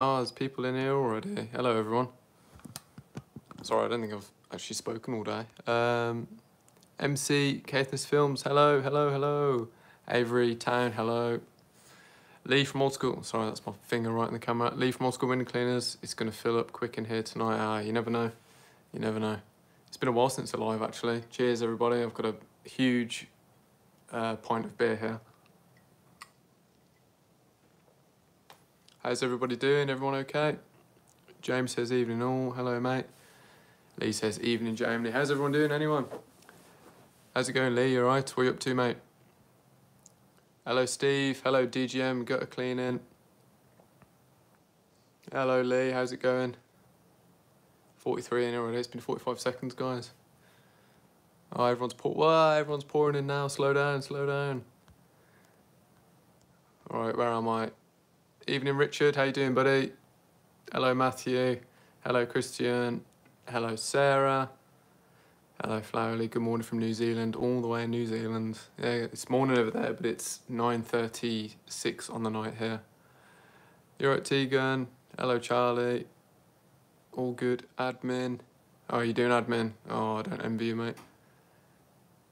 Oh, there's people in here already. Hello, everyone. Sorry, I don't think I've actually spoken all day. Um, MC, Caithness Films, hello, hello, hello. Avery, Town, hello. Lee from Old School, sorry, that's my finger right in the camera. Lee from Old School Window Cleaners, it's going to fill up quick in here tonight. Ah, you never know. You never know. It's been a while since a live, actually. Cheers, everybody. I've got a huge uh, pint of beer here. How's everybody doing? Everyone okay? James says evening all. Hello, mate. Lee says evening, Jamie. How's everyone doing? Anyone? How's it going, Lee? You alright? What are you up to, mate? Hello, Steve. Hello, DGM. Gutter cleaning. Hello, Lee. How's it going? 43 in already. It's been 45 seconds, guys. Oh, everyone's pour. Wow, everyone's pouring in now. Slow down, slow down. All right, where am I? Evening, Richard. How you doing, buddy? Hello, Matthew. Hello, Christian. Hello, Sarah. Hello, Flowerly. Good morning from New Zealand, all the way in New Zealand. Yeah, it's morning over there, but it's 9.36 on the night here. You're at Tegan. Hello, Charlie. All good. Admin. Oh, are you doing admin? Oh, I don't envy you, mate.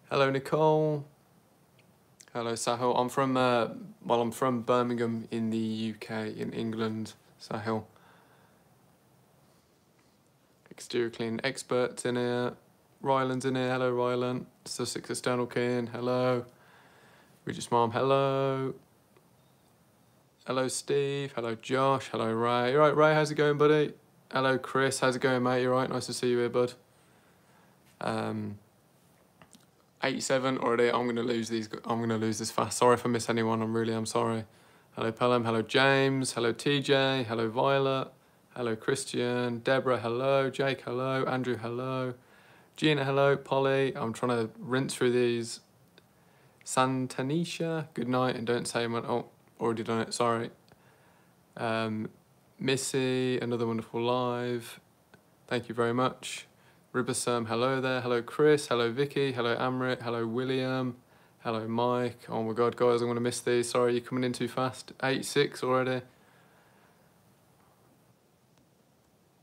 Hello, Nicole. Hello, Sahil. I'm from, uh, well, I'm from Birmingham in the UK, in England, Sahil. Exterior clean experts in here. Ryland's in here. Hello, Ryland. Sussex External King. Hello. Regis Mom. Hello. Hello, Steve. Hello, Josh. Hello, Ray. Right, Ray? How's it going, buddy? Hello, Chris. How's it going, mate? You right? Nice to see you here, bud. Um, 87 already. I'm gonna lose these. I'm gonna lose this fast. Sorry if I miss anyone. I'm really. I'm sorry. Hello, Pelham. Hello, James. Hello, TJ. Hello, Violet. Hello, Christian. Deborah. Hello. Jake. Hello. Andrew. Hello. Gina. Hello. Polly. I'm trying to rinse through these. Santanisha. Good night. And don't say my. Oh, already done it. Sorry. Um, Missy. Another wonderful live. Thank you very much. Ribbersum, hello there. Hello, Chris. Hello, Vicky. Hello, Amrit. Hello, William. Hello, Mike. Oh my God, guys, I'm going to miss these. Sorry, you're coming in too fast. 8-6 already.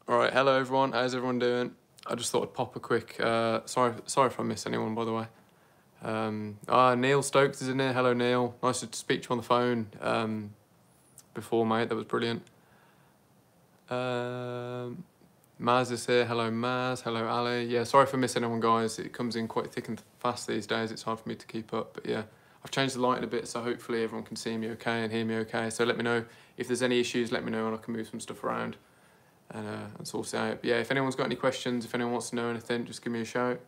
All right, hello, everyone. How's everyone doing? I just thought I'd pop a quick... Uh, sorry sorry if I miss anyone, by the way. Um, ah, Neil Stokes is in here. Hello, Neil. Nice to speak to you on the phone um, before, mate. That was brilliant. Um, Maz is here. Hello, Maz. Hello, Ali. Yeah, sorry for missing anyone, guys. It comes in quite thick and fast these days. It's hard for me to keep up. But yeah, I've changed the lighting a bit, so hopefully everyone can see me okay and hear me okay. So let me know if there's any issues. Let me know, and I can move some stuff around and uh, and sort it out. But yeah, if anyone's got any questions, if anyone wants to know anything, just give me a shout.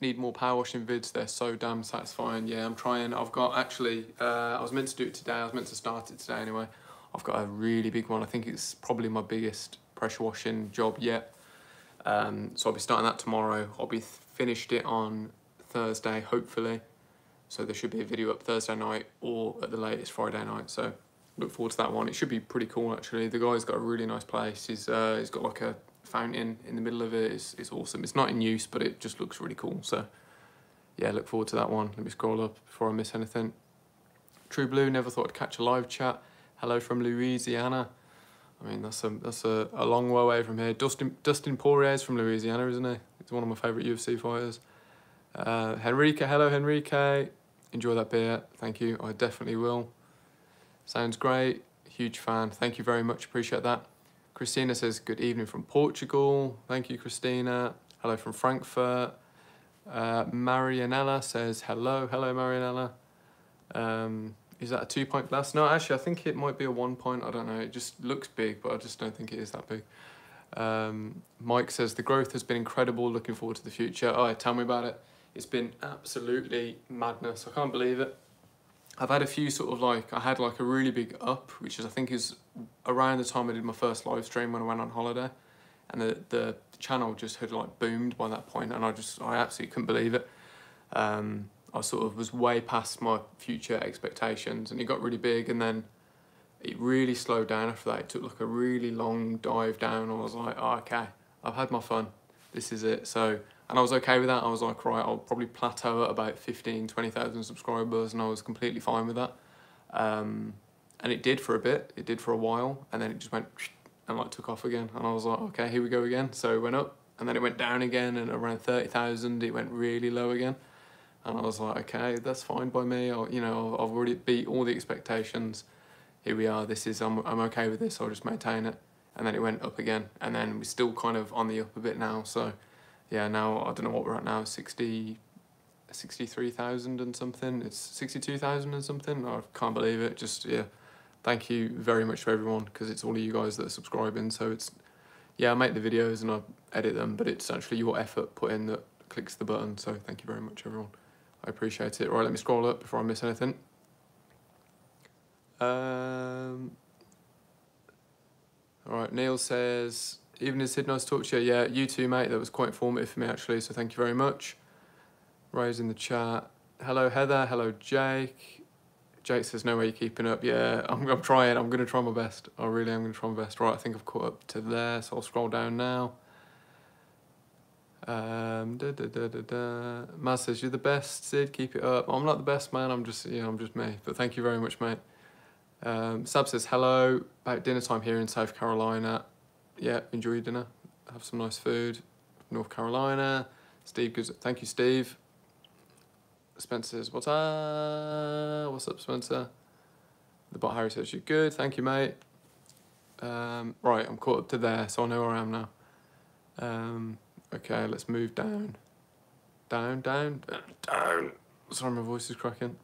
Need more power washing vids. They're so damn satisfying. Yeah, I'm trying. I've got actually. Uh, I was meant to do it today. I was meant to start it today anyway. I've got a really big one. I think it's probably my biggest pressure washing job yet. Um, so I'll be starting that tomorrow. I'll be finished it on Thursday, hopefully. So there should be a video up Thursday night or at the latest Friday night. So look forward to that one. It should be pretty cool actually. The guy's got a really nice place. He's uh, he's got like a fountain in the middle of it. It's, it's awesome. It's not in use, but it just looks really cool. So yeah, look forward to that one. Let me scroll up before I miss anything. True Blue, never thought I'd catch a live chat. Hello from Louisiana. I mean, that's a that's a, a long way away from here. Dustin Dustin Poirier's from Louisiana, isn't he? He's one of my favourite UFC fighters. Uh, Henrique, hello Henrique. Enjoy that beer. Thank you. I definitely will. Sounds great. Huge fan. Thank you very much. Appreciate that. Christina says, good evening from Portugal. Thank you, Christina. Hello from Frankfurt. Uh, Marianella says, hello. Hello, Marianella. Um, is that a two point glass? No, actually, I think it might be a one point. I don't know. It just looks big, but I just don't think it is that big. Um, Mike says the growth has been incredible. Looking forward to the future. Oh, tell me about it. It's been absolutely madness. I can't believe it. I've had a few sort of like I had like a really big up, which is I think is around the time I did my first live stream when I went on holiday, and the the channel just had like boomed by that point, and I just I absolutely couldn't believe it. Um, I sort of was way past my future expectations and it got really big and then it really slowed down after that. It took like a really long dive down. I was like, oh, okay, I've had my fun. This is it. So, and I was okay with that. I was like, right, I'll probably plateau at about 15, 20,000 subscribers and I was completely fine with that. Um, and it did for a bit. It did for a while, and then it just went and like took off again. And I was like, okay, here we go again. So it went up, and then it went down again, and around thirty thousand, it went really low again. And I was like, okay, that's fine by me. I, you know, I've already beat all the expectations. Here we are. This is I'm I'm okay with this. I'll just maintain it. And then it went up again, and then we're still kind of on the up a bit now. So, yeah, now I don't know what we're at now. 60, 63,000 and something. It's 62,000 and something. I can't believe it. Just, yeah. Thank you very much for everyone because it's all of you guys that are subscribing. So it's, yeah, I make the videos and I edit them, but it's actually your effort put in that clicks the button. So thank you very much, everyone. I appreciate it. Right, let me scroll up before I miss anything. Um, all right, Neil says, even as Sid, nice to talk to you. Yeah, you too, mate. That was quite informative for me, actually, so thank you very much. Ray's in the chat. Hello, Heather. Hello, Jake. Jake says, no way you're keeping up. Yeah, I'm, I'm trying. I'm going to try my best. I really am going to try my best. Right, I think I've caught up to there, so I'll scroll down now. Um, da, da, da, da, da. Maz says, you're the best, Sid. Keep it up. I'm not the best, man. I'm just, you know, I'm just me. But thank you very much, mate. Um, Sab says, hello. About dinner time here in South Carolina. Yeah, enjoy your dinner. Have some nice food. North Carolina. Steve goes, thank you, Steve. Spencer says, what's up? What's up, Spencer? The bot Harry says, you're good. Thank you, mate. Um, right, I'm caught up to there, so I know where I am now. Um, okay, let's move down. Down, down, down. Sorry, my voice is cracking.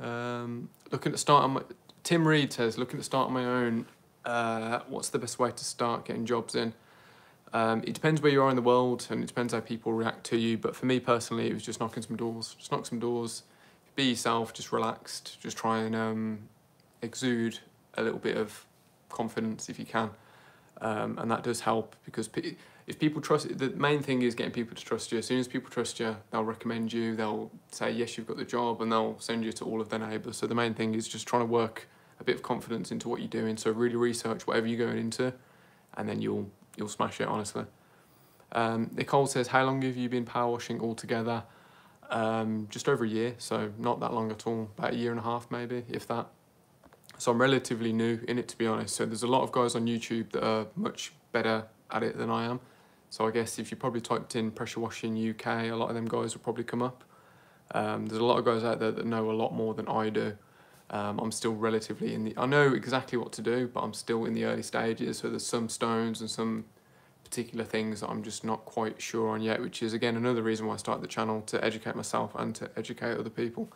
Um, looking to start on my, Tim Reed says, looking to start on my own, uh, what's the best way to start getting jobs in? Um, it depends where you are in the world and it depends how people react to you. But for me personally, it was just knocking some doors. Just knock some doors, be yourself, just relaxed, just try and um, exude a little bit of confidence if you can. Um, and that does help because if people trust, the main thing is getting people to trust you. As soon as people trust you, they'll recommend you, they'll say, yes, you've got the job, and they'll send you to all of their neighbours. So the main thing is just trying to work a bit of confidence into what you're doing. So really research whatever you're going into, and then you'll you'll smash it, honestly. Um, Nicole says, how long have you been power washing altogether? Um, just over a year, so not that long at all, about a year and a half maybe, if that. So I'm relatively new in it, to be honest. So there's a lot of guys on YouTube that are much better at it than I am. So I guess if you probably typed in pressure washing UK, a lot of them guys will probably come up. Um, there's a lot of guys out there that know a lot more than I do. Um, I'm still relatively in the, I know exactly what to do, but I'm still in the early stages. So there's some stones and some particular things that I'm just not quite sure on yet, which is again another reason why I started the channel to educate myself and to educate other people.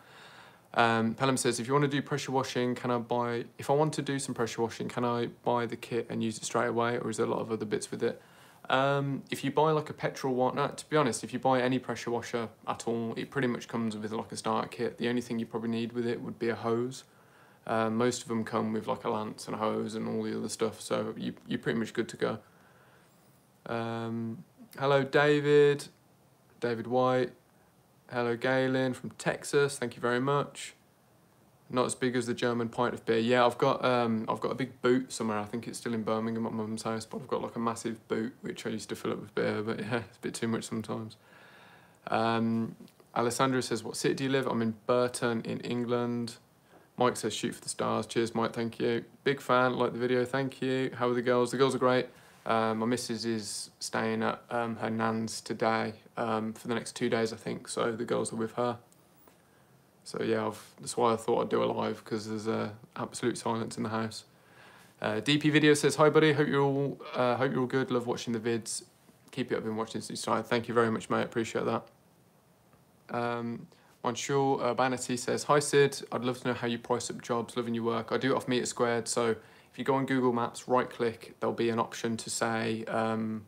Um, Pelham says, if you want to do pressure washing, can I buy, if I want to do some pressure washing, can I buy the kit and use it straight away or is there a lot of other bits with it? Um, if you buy like a petrol whatnot, to be honest, if you buy any pressure washer at all, it pretty much comes with like a starter kit. The only thing you probably need with it would be a hose. Um, most of them come with like a lance and a hose and all the other stuff, so you, you're pretty much good to go. Um, hello, David. David White. Hello, Galen from Texas. Thank you very much. Not as big as the German pint of beer. Yeah, I've got um, I've got a big boot somewhere. I think it's still in Birmingham at my mum's house, but I've got like a massive boot which I used to fill up with beer. But yeah, it's a bit too much sometimes. Um, Alessandra says, "What city do you live?" I'm in Burton in England. Mike says, "Shoot for the stars." Cheers, Mike. Thank you. Big fan. Like the video. Thank you. How are the girls? The girls are great. Um, my missus is staying at um, her nan's today um, for the next two days, I think. So the girls are with her. So yeah, I've, that's why I thought I'd do a live because there's uh, absolute silence in the house. Uh, DP video says, "Hi buddy, hope you're all uh, hope you're all good. Love watching the vids. Keep it up and watching since you. Thank you very much, mate. Appreciate that." Um, Manshur Urbanity says, "Hi Sid, I'd love to know how you price up jobs. Loving your work. I do it off meter squared, so." If you go on Google Maps, right click, there'll be an option to say um,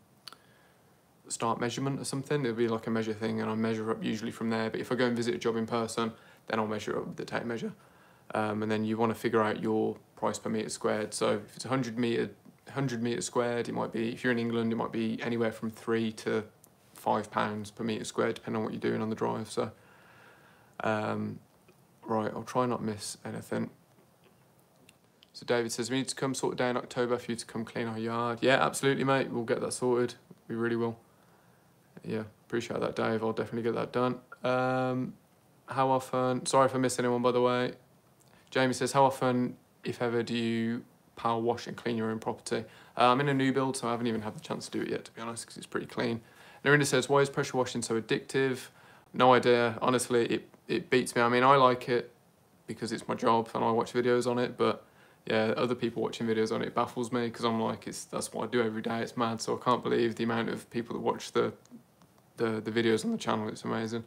start measurement or something. It'll be like a measure thing and I measure up usually from there. But if I go and visit a job in person, then I'll measure up with the tape measure. Um, and then you want to figure out your price per meter squared. So if it's 100 meter, 100 meters squared, it might be, if you're in England, it might be anywhere from three to five pounds per meter squared, depending on what you're doing on the drive. So, um, right, I'll try not miss anything. So David says, we need to come sort of day in October for you to come clean our yard. Yeah, absolutely, mate. We'll get that sorted. We really will. Yeah, appreciate that, Dave. I'll definitely get that done. Um, how often, sorry if I missed anyone, by the way. Jamie says, how often if ever, do you power wash and clean your own property? Uh, I'm in a new build, so I haven't even had the chance to do it yet, to be honest, because it's pretty clean. Narinda says, why is pressure washing so addictive? No idea. Honestly, it, it beats me. I mean, I like it because it's my job and I watch videos on it, but yeah, other people watching videos on it baffles me because I'm like, it's that's what I do every day. It's mad. So I can't believe the amount of people that watch the the, the videos on the channel. It's amazing.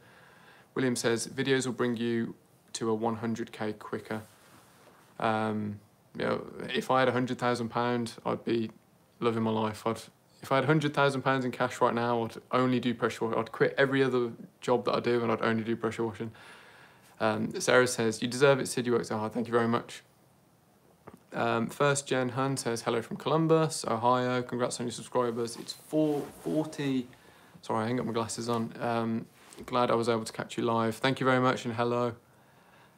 William says videos will bring you to a 100k quicker. Um, you know, if I had a hundred thousand pound, I'd be living my life. I'd if I had hundred thousand pounds in cash right now, I'd only do pressure washing. I'd quit every other job that I do, and I'd only do pressure washing. Um, Sarah says, "You deserve it, Sid. You work so hard. Thank you very much." Um, first Jen Hun says hello from Columbus, Ohio. Congrats on your subscribers. It's 440. Sorry, I ain't got my glasses on. Um, glad I was able to catch you live. Thank you very much and hello.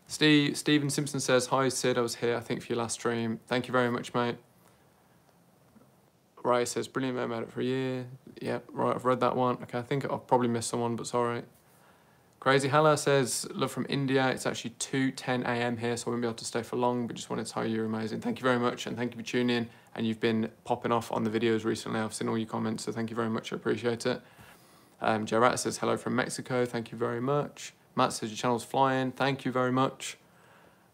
Steve Stephen Simpson says hi Sid. I was here I think for your last stream. Thank you very much, mate. Ray says brilliant. Man, made it for a year. Yeah, right. I've read that one. Okay, I think I've probably missed someone, but sorry. Crazy Hella says, love from India. It's actually 2.10 a.m. here, so I won't be able to stay for long, but just wanted to tell you you're amazing. Thank you very much, and thank you for tuning in. And you've been popping off on the videos recently. I've seen all your comments, so thank you very much. I appreciate it. Um, says, hello from Mexico. Thank you very much. Matt says, your channel's flying. Thank you very much.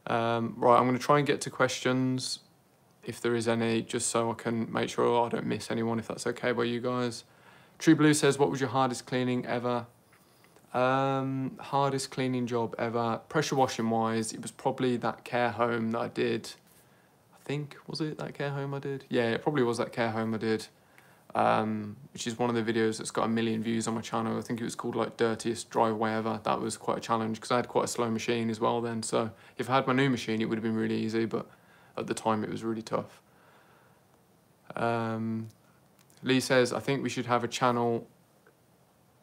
Um, right, I'm going to try and get to questions, if there is any, just so I can make sure I don't miss anyone, if that's okay by you guys. True Blue says, what was your hardest cleaning ever? Um, hardest cleaning job ever. Pressure washing wise, it was probably that care home that I did. I think, was it that care home I did? Yeah, it probably was that care home I did. Um, which is one of the videos that's got a million views on my channel. I think it was called like Dirtiest Driveway Ever. That was quite a challenge because I had quite a slow machine as well then. So if I had my new machine, it would have been really easy, but at the time it was really tough. Um, Lee says, I think we should have a channel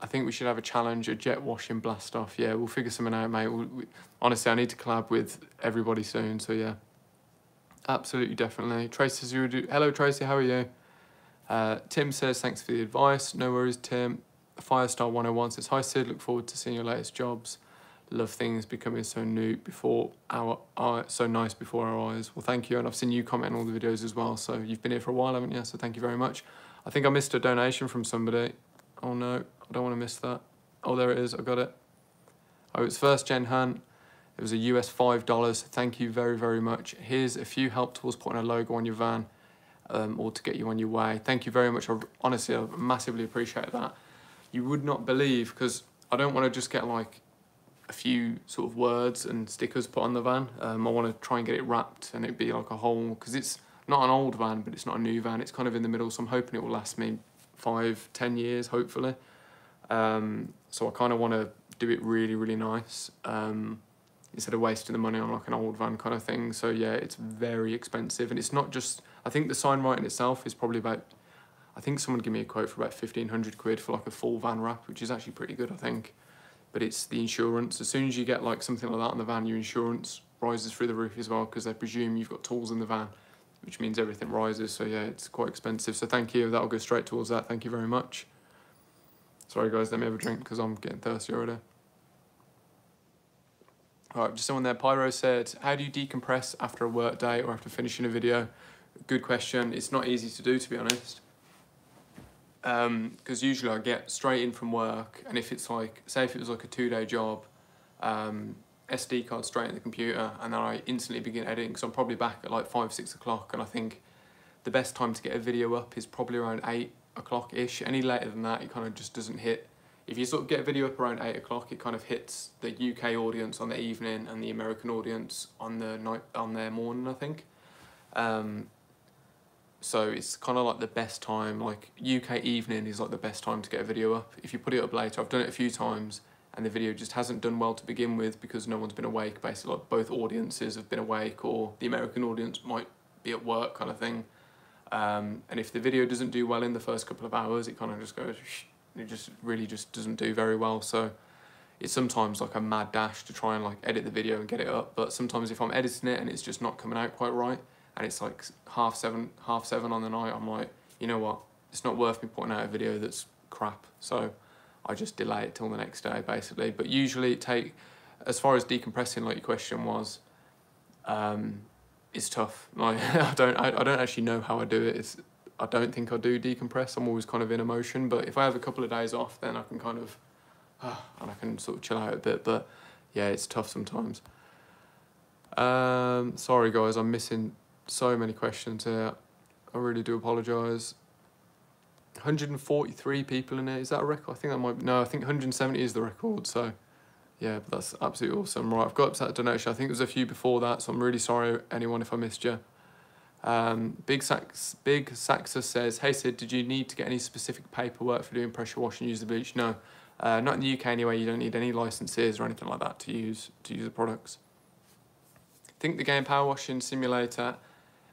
I think we should have a challenge, a jet washing blast off. Yeah, we'll figure something out, mate. We'll, we, honestly, I need to collab with everybody soon. So yeah, absolutely, definitely. Tracy says you do. Hello, Tracy. How are you? Uh, Tim says thanks for the advice. No worries, Tim. Firestar 101 says hi, Sid. Look forward to seeing your latest jobs. Love things becoming so new before our, our so nice before our eyes. Well, thank you, and I've seen you comment on all the videos as well. So you've been here for a while, haven't you? So thank you very much. I think I missed a donation from somebody. Oh no, I don't want to miss that. Oh, there it is. I got it. Oh, it's first Gen Hunt. It was a US $5. Thank you very, very much. Here's a few help tools putting a logo on your van um, or to get you on your way. Thank you very much. I, honestly, I massively appreciate that. You would not believe, because I don't want to just get like a few sort of words and stickers put on the van. Um, I want to try and get it wrapped and it'd be like a whole, because it's not an old van, but it's not a new van. It's kind of in the middle, so I'm hoping it will last me five, ten years, hopefully. Um, so I kind of want to do it really, really nice um, instead of wasting the money on like an old van kind of thing. So yeah, it's very expensive, and it's not just. I think the sign writing itself is probably about. I think someone gave me a quote for about fifteen hundred quid for like a full van wrap, which is actually pretty good, I think. But it's the insurance. As soon as you get like something like that on the van, your insurance rises through the roof as well because they presume you've got tools in the van, which means everything rises. So yeah, it's quite expensive. So thank you. That'll go straight towards that. Thank you very much. Sorry guys, let me have a drink because I'm getting thirsty already. Alright, just someone there, Pyro said, how do you decompress after a work day or after finishing a video? Good question. It's not easy to do, to be honest. Because um, usually I get straight in from work, and if it's like, say if it was like a two-day job, um, SD card straight in the computer, and then I instantly begin editing, because I'm probably back at like five, six o'clock, and I think the best time to get a video up is probably around eight, o'clock ish. Any later than that, it kind of just doesn't hit. If you sort of get a video up around eight o'clock, it kind of hits the UK audience on the evening and the American audience on the night on their morning. I think. Um, so it's kind of like the best time. Like UK evening is like the best time to get a video up. If you put it up later, I've done it a few times, and the video just hasn't done well to begin with because no one's been awake. Basically, like both audiences have been awake, or the American audience might be at work, kind of thing. Um, and if the video doesn't do well in the first couple of hours, it kind of just goes, it just really just doesn't do very well. So it's sometimes like a mad dash to try and like edit the video and get it up. But sometimes if I'm editing it and it's just not coming out quite right, and it's like half seven, half seven on the night, I'm like, you know what? It's not worth me putting out a video that's crap. So I just delay it till the next day, basically. But usually it take, as far as decompressing, like your question was, um, it's tough. Like I don't I, I don't actually know how I do it. It's I don't think I do decompress. I'm always kind of in emotion. But if I have a couple of days off, then I can kind of and I can sort of chill out a bit. But yeah, it's tough sometimes. Um, sorry guys, I'm missing so many questions here. I really do apologise. 143 people in it. Is that a record? I think that might. No, I think 170 is the record. So, yeah, that's absolutely awesome. Right, I've got up to that donation. I think there was a few before that, so I'm really sorry anyone if I missed you. Um, Big Sax, Big Saxa says, "Hey Sid, did you need to get any specific paperwork for doing pressure wash and use the bleach? No, uh, not in the UK anyway. You don't need any licenses or anything like that to use to use the products. I think the game Power Washing Simulator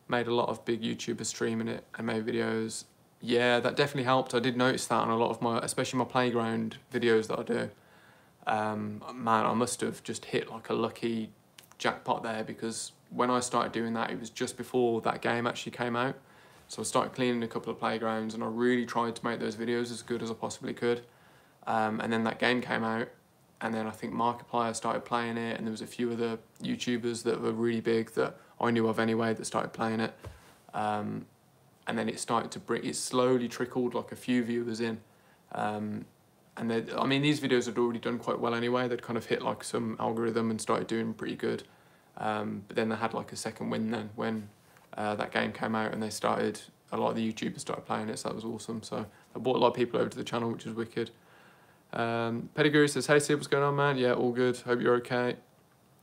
made a lot of big YouTubers streaming it and made videos. Yeah, that definitely helped. I did notice that on a lot of my, especially my playground videos that I do. Um, man, I must have just hit like a lucky jackpot there because when I started doing that, it was just before that game actually came out. So I started cleaning a couple of playgrounds and I really tried to make those videos as good as I possibly could. Um, and then that game came out and then I think Markiplier started playing it and there was a few other YouTubers that were really big that I knew of anyway that started playing it. Um, and then it started to bring, it slowly trickled like a few viewers in. Um, and I mean, these videos had already done quite well anyway. They'd kind of hit like some algorithm and started doing pretty good. Um, but then they had like a second win then when uh, that game came out and they started, a lot of the YouTubers started playing it, so that was awesome. So I brought a lot of people over to the channel, which is wicked. Um, Pedigree says, hey Sid, what's going on, man? Yeah, all good. Hope you're okay.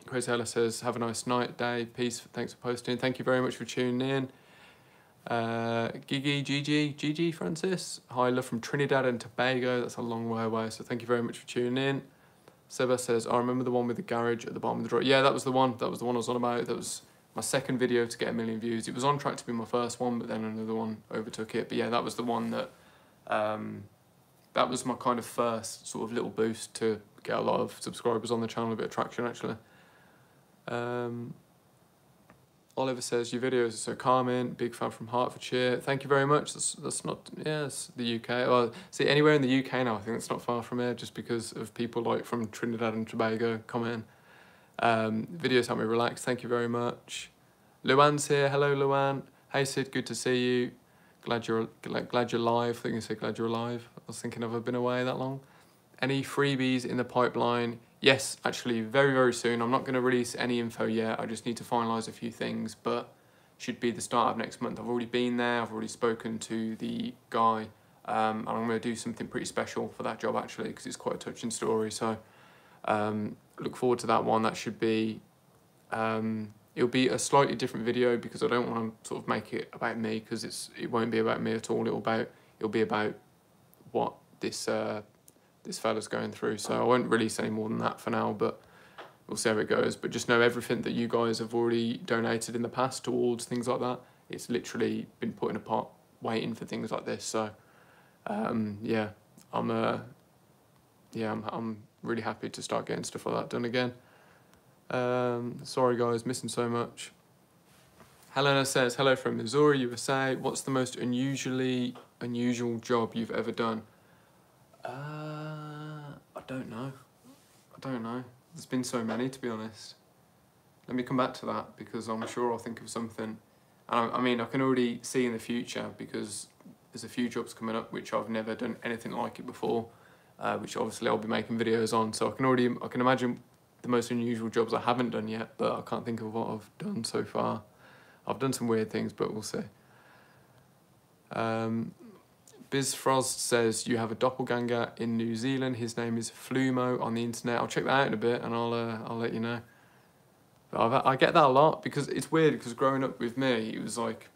Chris Heller says, have a nice night, day. Peace. Thanks for posting. Thank you very much for tuning in. Uh, Gigi, Gigi, Gigi Francis. Hi, love from Trinidad and Tobago. That's a long way away, so thank you very much for tuning in. Seba says, I remember the one with the garage at the bottom of the drawer. Yeah, that was the one. That was the one I was on about. That was my second video to get a million views. It was on track to be my first one, but then another one overtook it. But yeah, that was the one that, um, that was my kind of first sort of little boost to get a lot of subscribers on the channel, a bit of traction actually. Um, Oliver says your videos are so calming. Big fan from Hertfordshire. Thank you very much. That's that's not yes the UK. Well, see anywhere in the UK now. I think it's not far from here, just because of people like from Trinidad and Tobago commenting. Um, videos help me relax. Thank you very much. Luan's here. Hello, Luan. Hey Sid, good to see you. Glad you're glad you're live. I think you said glad you're alive. I was thinking, have I been away that long? Any freebies in the pipeline? Yes, actually, very, very soon. I'm not going to release any info yet. I just need to finalise a few things, but should be the start of next month. I've already been there. I've already spoken to the guy, um, and I'm going to do something pretty special for that job, actually, because it's quite a touching story. So um, look forward to that one. That should be... Um, it'll be a slightly different video because I don't want to sort of make it about me because it's it won't be about me at all. It'll about it'll be about what this uh, this fella's going through. So I won't release any more than that for now, but we'll see how it goes. But just know everything that you guys have already donated in the past towards things like that, it's literally been put in a pot waiting for things like this. So um, yeah, I'm uh, yeah, I'm, I'm really happy to start getting stuff like that done again. Um, sorry guys, missing so much. Helena says, hello from Missouri, USA. What's the most unusually unusual job you've ever done? Uh, don't know. I don't know. There's been so many, to be honest. Let me come back to that because I'm sure I'll think of something. And I, I mean, I can already see in the future because there's a few jobs coming up which I've never done anything like it before, uh, which obviously I'll be making videos on. So I can already, I can imagine the most unusual jobs I haven't done yet, but I can't think of what I've done so far. I've done some weird things, but we'll see. Um, Biz Frost says you have a doppelganger in New Zealand. His name is Flumo on the internet. I'll check that out in a bit and I'll uh, I'll let you know. But I've, I get that a lot because it's weird because growing up with me, it was like,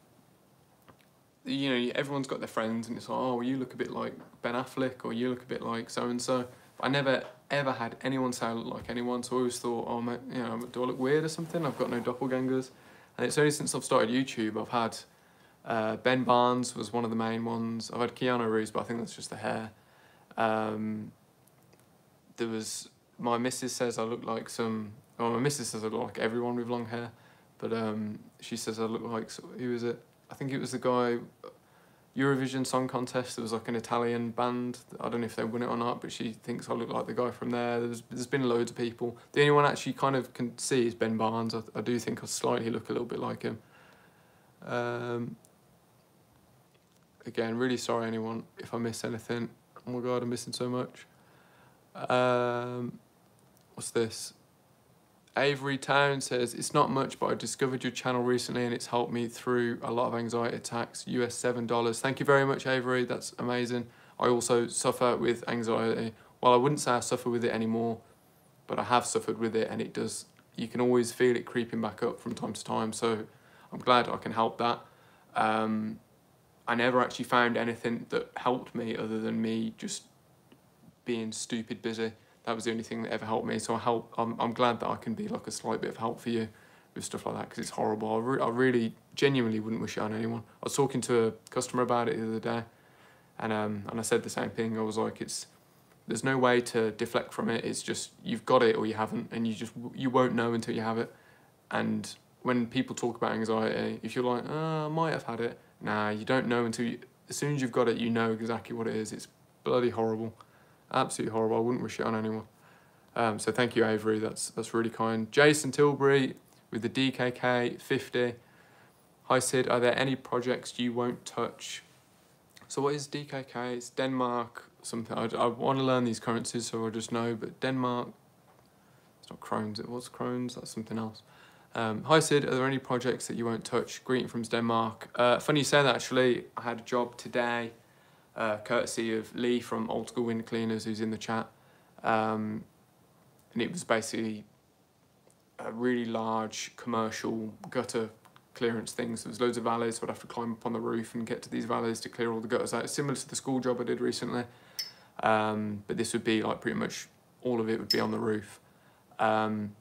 you know, everyone's got their friends and it's like, oh, well, you look a bit like Ben Affleck or you look a bit like so and so. I never ever had anyone say I look like anyone, so I always thought, oh, you know, do I look weird or something? I've got no doppelgangers. And it's only since I've started YouTube I've had uh, ben Barnes was one of the main ones. I've had Keanu Reeves, but I think that's just the hair. Um, there was my missus says I look like some. Well, my missus says I look like everyone with long hair, but um, she says I look like who is it? I think it was the guy. Eurovision Song Contest. There was like an Italian band. I don't know if they won it or not, but she thinks I look like the guy from there. There's, there's been loads of people. The only one I actually kind of can see is Ben Barnes. I, I do think I slightly look a little bit like him. Um, again, really sorry anyone if I miss anything. Oh my god, I'm missing so much. Um, what's this? Avery Town says, It's not much, but I discovered your channel recently and it's helped me through a lot of anxiety attacks. US $7. Thank you very much, Avery. That's amazing. I also suffer with anxiety. Well, I wouldn't say I suffer with it anymore, but I have suffered with it and it does, you can always feel it creeping back up from time to time. So I'm glad I can help that. Um, I never actually found anything that helped me other than me just being stupid busy that was the only thing that ever helped me. So I help. I'm, I'm glad that I can be like a slight bit of help for you with stuff like that because it's horrible. I, re- I really genuinely wouldn't wish it on anyone. I was talking to a customer about it the other day, and um and I said the same thing. I was like, it's there's no way to deflect from it. It's just you've got it or you haven't, and you just you won't know until you have it. And when people talk about anxiety, if you're like, oh, I might have had it, nah, you don't know until you. As soon as you've got it, you know exactly what it is. It's bloody horrible. Absolutely horrible. I wouldn't wish it on anyone. Um, so thank you, Avery. That's that's really kind. Jason Tilbury with the DKK 50. Hi, Sid. Are there any projects you won't touch? So what is DKK? It's Denmark something. I, I want to learn these currencies so I just know. But Denmark, it's not Krones. It was Krones. That's something else. Um, hi Sid, are there any projects that you won't touch? Greeting from Denmark. Uh, funny you say that actually. I had a job today uh, courtesy of Lee from Old School Window Cleaners, who's in the chat. Um, and it was basically a really large commercial gutter clearance thing. So there's loads of valleys, so I'd have to climb up on the roof and get to these valleys to clear all the gutters out. Similar to the school job I did recently. Um, but this would be like pretty much all of it would be on the roof. Um,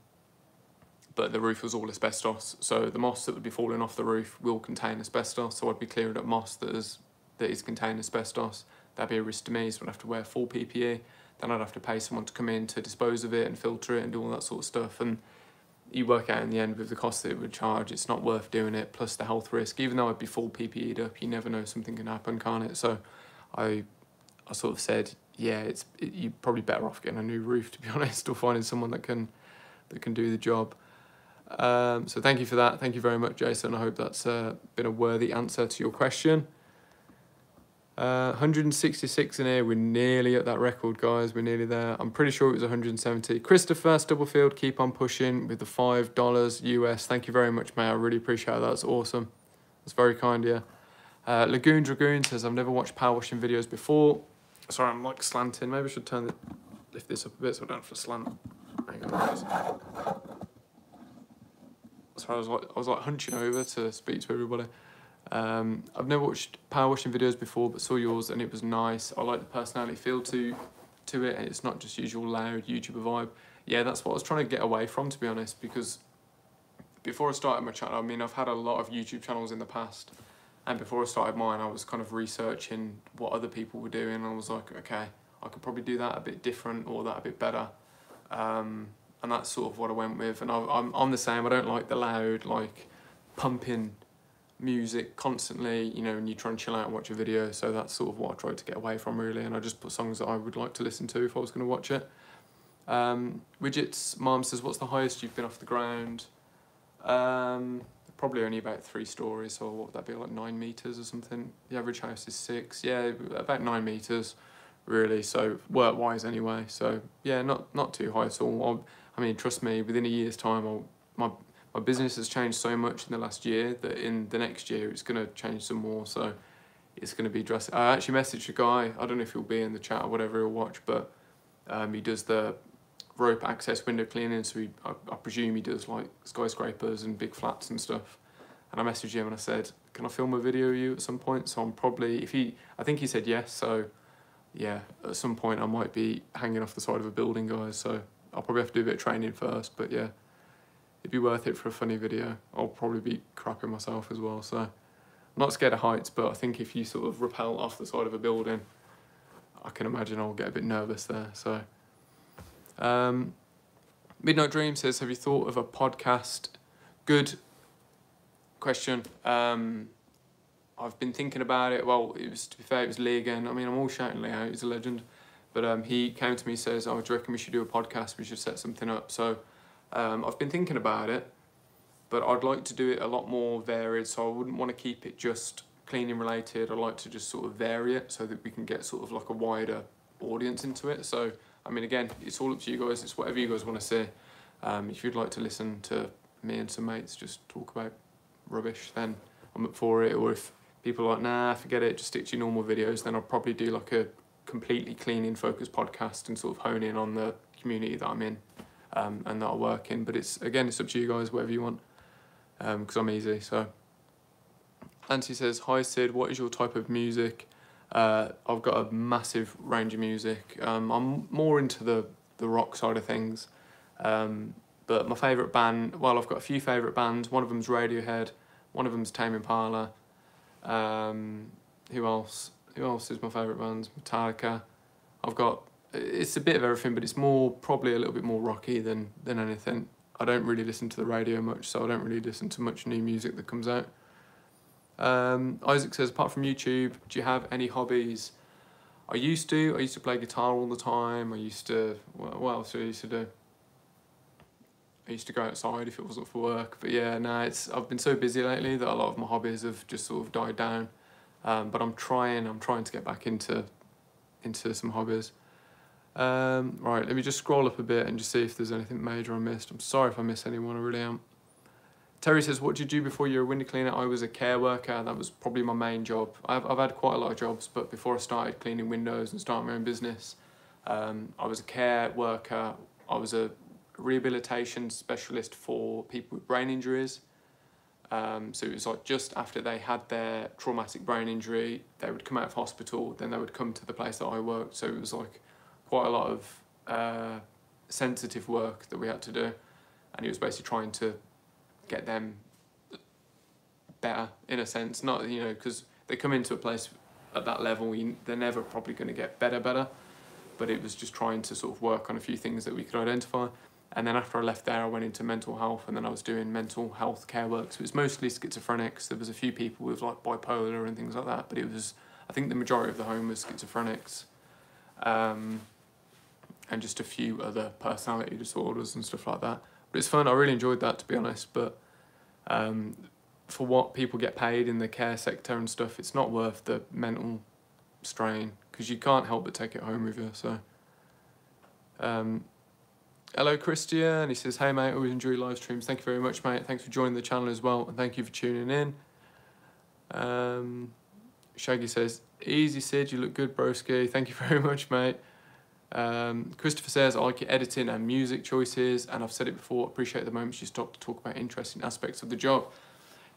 but the roof was all asbestos. So the moss that would be falling off the roof will contain asbestos. So I'd be clearing up moss that is that is containing asbestos. That'd be a risk to me, so I'd have to wear full PPE. Then I'd have to pay someone to come in to dispose of it and filter it and do all that sort of stuff. And you work out in the end with the cost that it would charge, it's not worth doing it, plus the health risk. Even though I'd be full PPE'd up, you never know something can happen, can't it? So I I sort of said, yeah, it's it, you're probably better off getting a new roof, to be honest, or finding someone that can that can do the job. Um, so thank you for that. Thank you very much, Jason. I hope that's uh, been a worthy answer to your question. Uh, 166 in here. We're nearly at that record, guys. We're nearly there. I'm pretty sure it was 170. Christopher Stubblefield, keep on pushing with the $5 US. Thank you very much, mate. I really appreciate that. That's awesome. That's very kind of you. Uh, Lagoon Dragoon says, I've never watched power washing videos before. Sorry, I'm like slanting. Maybe I should turn the, lift this up a bit so I don't have to slant. Sorry, I was like, I was like hunching over to speak to everybody. Um, I've never watched power washing videos before, but saw yours and it was nice. I like the personality feel to to it, and it's not just usual loud YouTuber vibe. Yeah, that's what I was trying to get away from, to be honest, because before I started my channel, I mean, I've had a lot of YouTube channels in the past, and before I started mine, I was kind of researching what other people were doing, and I was like, okay, I could probably do that a bit different or that a bit better. Um, and that's sort of what I went with. And I, I'm, I'm the same. I don't like the loud, like pumping music constantly, you know, and you try and chill out and watch a video. So that's sort of what I tried to get away from really. And I just put songs that I would like to listen to if I was going to watch it. Um, Widgets, mom says, what's the highest you've been off the ground? Um, probably only about three stories, or what would that be, like nine meters or something? The average house is six. Yeah, about nine meters, really. So work wise anyway. So yeah, not not too high at all. I'll, I mean, trust me, within a year's time, I'll, my my business has changed so much in the last year that in the next year it's going to change some more. So it's going to be drastic. I actually messaged a guy. I don't know if he'll be in the chat or whatever he'll watch, but um, he does the rope access window cleaning. So he, I, I presume he does like skyscrapers and big flats and stuff. And I messaged him and I said, "Can I film a video of you at some point?" So I'm probably if he, I think he said yes. So yeah, at some point I might be hanging off the side of a building, guys. So I'll probably have to do a bit of training first, but yeah it'd be worth it for a funny video. I'll probably be crapping myself as well. So I'm not scared of heights, but I think if you sort of rappel off the side of a building, I can imagine I'll get a bit nervous there. So um, Midnight Dream says, have you thought of a podcast? Good question. Um, I've been thinking about it. Well, it was to be fair, it was Lee again. I mean, I'm all shouting Lee. He's a legend. But um, he came to me and says, "Oh, do you reckon we should do a podcast? We should set something up." So um, I've been thinking about it, but I'd like to do it a lot more varied. So I wouldn't want to keep it just cleaning related. I'd like to just sort of vary it so that we can get sort of like a wider audience into it. So I mean, again, it's all up to you guys. It's whatever you guys want to see. Um, if you'd like to listen to me and some mates just talk about rubbish, then I'm up for it. Or if people are like, nah, forget it, just stick to your normal videos, then I'll probably do like a completely clean in focus podcast and sort of hone in on the community that I'm in um, and that I work in. But it's again, it's up to you guys, whatever you want, because um, I'm easy. So, Auntie says, "Hi Sid, what is your type of music?" Uh, I've got a massive range of music. Um, I'm more into the the rock side of things, um, but my favourite band. Well, I've got a few favourite bands. One of them's Radiohead. One of them's Tame Impala. Um, who else? Who else is my favourite bands? Metallica. I've got. It's a bit of everything, but it's more probably a little bit more rocky than than anything. I don't really listen to the radio much, so I don't really listen to much new music that comes out. Um, Isaac says, apart from YouTube, do you have any hobbies? I used to. I used to play guitar all the time. I used to. What else I used to do? I used to go outside if it wasn't for work. But yeah, no, it's I've been so busy lately that a lot of my hobbies have just sort of died down. Um, but I'm trying. I'm trying to get back into into some hobbies. Um, right, let me just scroll up a bit and just see if there's anything major I missed. I'm sorry if I missed anyone. I really am. Terry says, what did you do before you were a window cleaner? I was a care worker. That was probably my main job. I've, I've had quite a lot of jobs, but before I started cleaning windows and starting my own business, um, I was a care worker. I was a rehabilitation specialist for people with brain injuries. Um, so it was like just after they had their traumatic brain injury, they would come out of hospital, then they would come to the place that I worked. So it was like quite a lot of uh, sensitive work that we had to do. And it was basically trying to get them better in a sense. Not you know because they come into a place at that level, they're never probably going to get better, better. But it was just trying to sort of work on a few things that we could identify. And then after I left there, I went into mental health, and then I was doing mental health care work. So it was mostly schizophrenics. There was a few people with like bipolar and things like that, but it was I think the majority of the home was schizophrenics. Um, and just a few other personality disorders and stuff like that. But it's fun. I really enjoyed that to be honest. But um, for what people get paid in the care sector and stuff, it's not worth the mental strain because you can't help but take it home with you. So, um, hello Christian. He says, "Hey mate, always enjoy live streams. Thank you very much, mate. Thanks for joining the channel as well, and thank you for tuning in." Um, Shaggy says, "Easy, Sid. You look good, broski. Thank you very much, mate." Um, Christopher says, I like your editing and music choices, and I've said it before, appreciate the moments you stop to talk about interesting aspects of the job.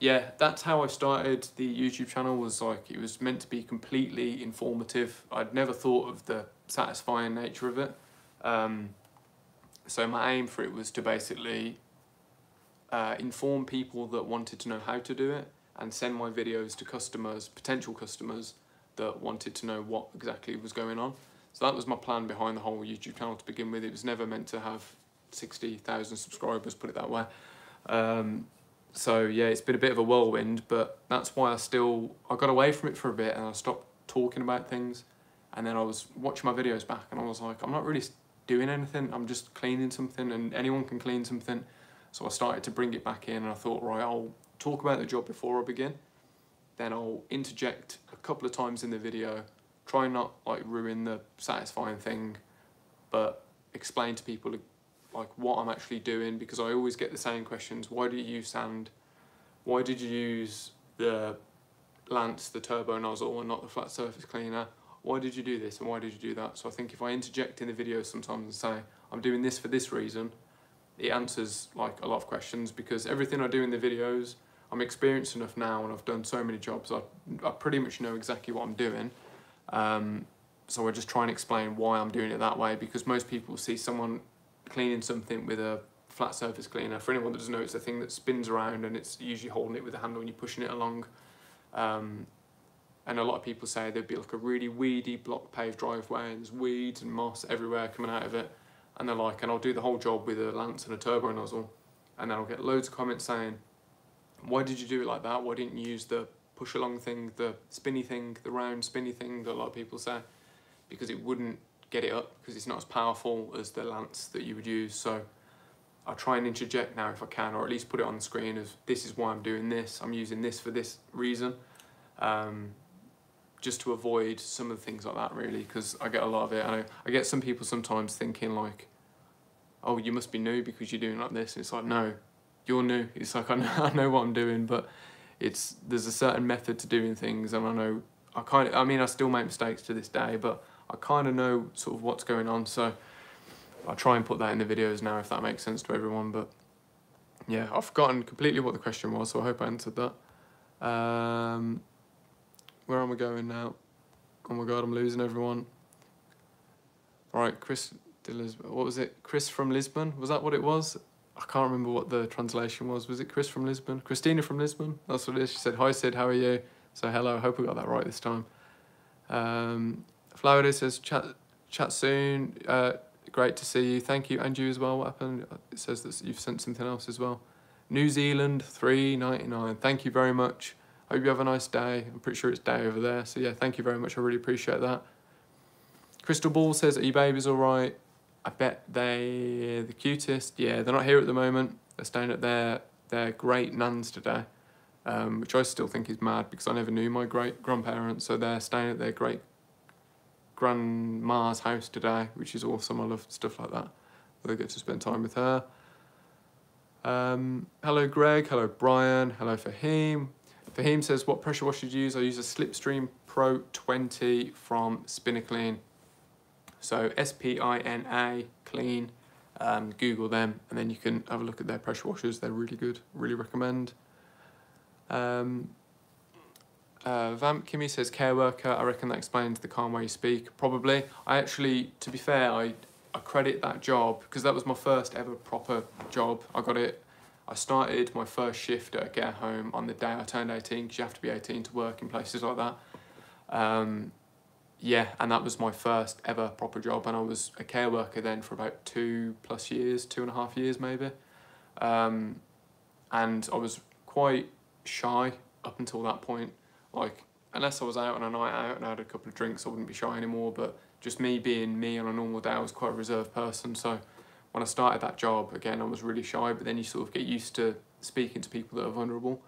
Yeah, that's how I started the YouTube channel, was like, it was meant to be completely informative. I'd never thought of the satisfying nature of it. Um, so my aim for it was to basically uh, inform people that wanted to know how to do it and send my videos to customers, potential customers, that wanted to know what exactly was going on. So that was my plan behind the whole YouTube channel to begin with. It was never meant to have 60,000 subscribers, put it that way. Um, so yeah, it's been a bit of a whirlwind, but that's why I still, I got away from it for a bit and I stopped talking about things. And then I was watching my videos back and I was like, I'm not really doing anything. I'm just cleaning something and anyone can clean something. So I started to bring it back in and I thought, right, I'll talk about the job before I begin. Then I'll interject a couple of times in the video try not like ruin the satisfying thing, but explain to people like what I'm actually doing because I always get the same questions. Why do you use sand? Why did you use the Lance, the turbo nozzle, and not the flat surface cleaner? Why did you do this and why did you do that? So I think if I interject in the video sometimes and say, I'm doing this for this reason, it answers like a lot of questions because everything I do in the videos, I'm experienced enough now and I've done so many jobs, I, I pretty much know exactly what I'm doing um, so I just try and explain why I'm doing it that way because most people see someone cleaning something with a flat surface cleaner. For anyone that doesn't know, it's a thing that spins around and it's usually holding it with a handle and you're pushing it along. Um, and a lot of people say there'd be like a really weedy block paved driveway and there's weeds and moss everywhere coming out of it. And they're like, and I'll do the whole job with a lance and a turbo nozzle. And then I'll get loads of comments saying, why did you do it like that? Why didn't you use the push along thing, the spinny thing, the round spinny thing that a lot of people say, because it wouldn't get it up because it's not as powerful as the lance that you would use. So I try and interject now if I can, or at least put it on the screen as this is why I'm doing this. I'm using this for this reason. Um, just to avoid some of the things like that really because I get a lot of it. I, I get some people sometimes thinking like, oh, you must be new because you're doing like this. And it's like, no, you're new. It's like, I know, I know what I'm doing, but it's there's a certain method to doing things and I know, I kind of, I mean, I still make mistakes to this day, but I kind of know sort of what's going on. So I'll try and put that in the videos now if that makes sense to everyone. But yeah, I've forgotten completely what the question was, so I hope I answered that. Um, where am I going now? Oh my god, I'm losing everyone. All right, Chris de Lisbon. What was it? Chris from Lisbon? Was that what it was? I can't remember what the translation was. Was it Chris from Lisbon? Christina from Lisbon? That's what it is. She said, Hi Sid, how are you? So hello, hope we got that right this time. Um, Flower says, chat, chat soon. Uh, great to see you. Thank you. And you as well. What happened? It says that you've sent something else as well. New Zealand, three ninety nine. Thank you very much. Hope you have a nice day. I'm pretty sure it's day over there. So yeah, thank you very much. I really appreciate that. Crystal Ball says, babies all right? I bet they're the cutest. Yeah, they're not here at the moment. They're staying at their, their great nuns today, um, which I still think is mad because I never knew my great grandparents. So they're staying at their great grandma's house today, which is awesome. I love stuff like that. They get to spend time with her. Um, hello, Greg. Hello, Brian. Hello, Fahim. Fahim says, what pressure wash did you use? I use a Slipstream Pro 20 from Spinaclean. So S-P-I-N-A, clean. Um, Google them and then you can have a look at their pressure washers. They're really good. Really recommend. Um, uh, Vamp Kimmy says care worker. I reckon that explains the calm way you speak. Probably. I actually, to be fair, I, I credit that job because that was my first ever proper job. I got it I started my first shift at a care home on the day I turned 18 because you have to be 18 to work in places like that. Um, yeah, and that was my first ever proper job, and I was a care worker then for about two plus years, two and a half years maybe. Um, and I was quite shy up until that point. Like, unless I was out on a night out and I had a couple of drinks, I wouldn't be shy anymore. But just me being me on a normal day, I was quite a reserved person. So when I started that job, again, I was really shy, but then you sort of get used to speaking to people that are vulnerable.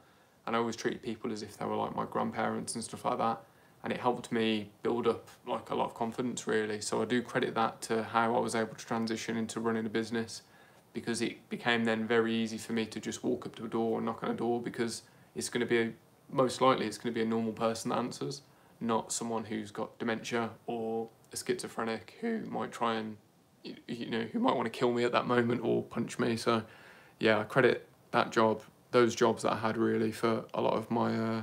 And I always treated people as if they were like my grandparents and stuff like that. And it helped me build up like a lot of confidence really. So I do credit that to how I was able to transition into running a business because it became then very easy for me to just walk up to a door and knock on a door because it's going to be, a, most likely it's going to be a normal person that answers, not someone who's got dementia or a schizophrenic who might try and you know, who might want to kill me at that moment or punch me. So, yeah, I credit that job, those jobs that I had really for a lot of my uh,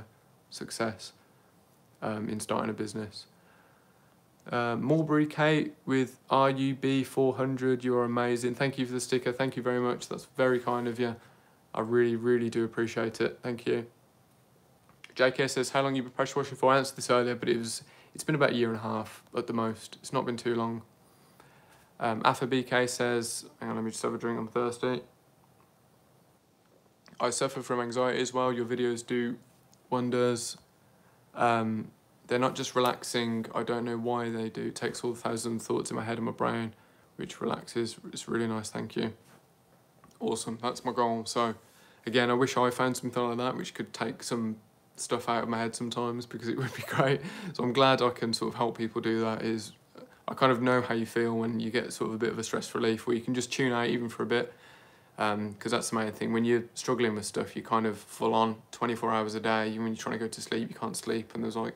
success um, in starting a business. Uh, Mulberry Kate with RUB 400, you're amazing. Thank you for the sticker. Thank you very much. That's very kind of you. I really, really do appreciate it. Thank you. JK says, how long you been pressure washing for? I answered this earlier, but it was, it's been about a year and a half at the most. It's not been too long. Um, Alpha BK says, hang on, let me just have a drink, I'm thirsty. I suffer from anxiety as well. Your videos do wonders. Um, they're not just relaxing. I don't know why they do. It takes all the thousand thoughts in my head and my brain, which relaxes. It's really nice. Thank you. Awesome. That's my goal. So, again, I wish I found something like that, which could take some stuff out of my head sometimes because it would be great. So I'm glad I can sort of help people do that. Is I kind of know how you feel when you get sort of a bit of a stress relief where you can just tune out even for a bit because um, that's the main thing. When you're struggling with stuff, you're kind of full on 24 hours a day. When you're trying to go to sleep, you can't sleep and there's like,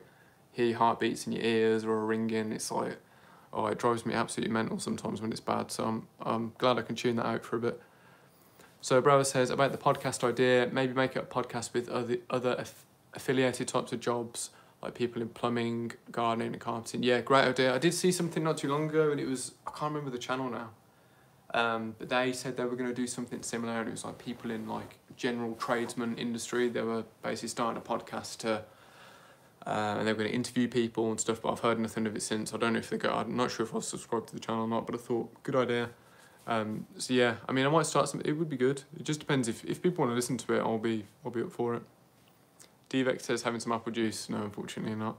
hear your heartbeats in your ears or a ringing. It's like, oh, it drives me absolutely mental sometimes when it's bad. So I'm, I'm glad I can tune that out for a bit. So Bravo says about the podcast idea, maybe make it a podcast with other, other aff affiliated types of jobs like people in plumbing, gardening, and carpeting. Yeah, great idea. I did see something not too long ago, and it was I can't remember the channel now. Um, but they said they were going to do something similar, and it was like people in like general tradesman industry. They were basically starting a podcast to, uh, and they were going to interview people and stuff. But I've heard nothing of it since. I don't know if they got. I'm not sure if I subscribed to the channel or not. But I thought good idea. Um, so yeah, I mean, I might start some. It would be good. It just depends if if people want to listen to it. I'll be I'll be up for it. Dvex says having some apple juice. No, unfortunately not.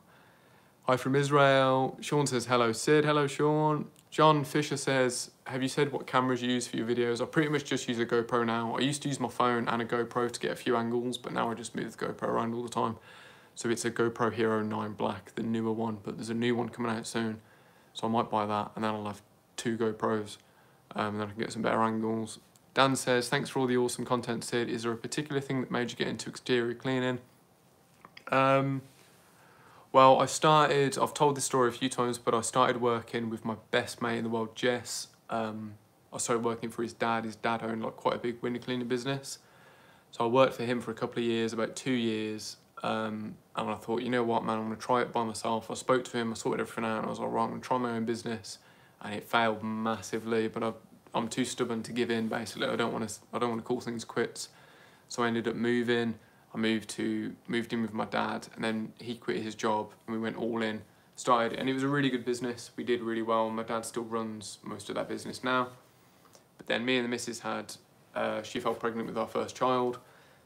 Hi from Israel. Sean says hello, Sid. Hello, Sean. John Fisher says, have you said what cameras you use for your videos? I pretty much just use a GoPro now. I used to use my phone and a GoPro to get a few angles, but now I just move the GoPro around all the time. So it's a GoPro Hero 9 Black, the newer one, but there's a new one coming out soon. So I might buy that and then I'll have two GoPros um, and then I can get some better angles. Dan says, thanks for all the awesome content, Sid. Is there a particular thing that made you get into exterior cleaning? Um, well, I started, I've told this story a few times, but I started working with my best mate in the world, Jess. Um, I started working for his dad. His dad owned like quite a big window cleaning business. So I worked for him for a couple of years, about two years. Um, and I thought, you know what, man, I'm to try it by myself. I spoke to him, I sorted everything out, and I was like, right, I'm to try my own business. And it failed massively, but I, I'm too stubborn to give in, basically. I don't want to, I don't want to call things quits. So I ended up moving I moved to moved in with my dad, and then he quit his job, and we went all in. Started, and it was a really good business. We did really well. My dad still runs most of that business now. But then me and the missus had, uh, she fell pregnant with our first child.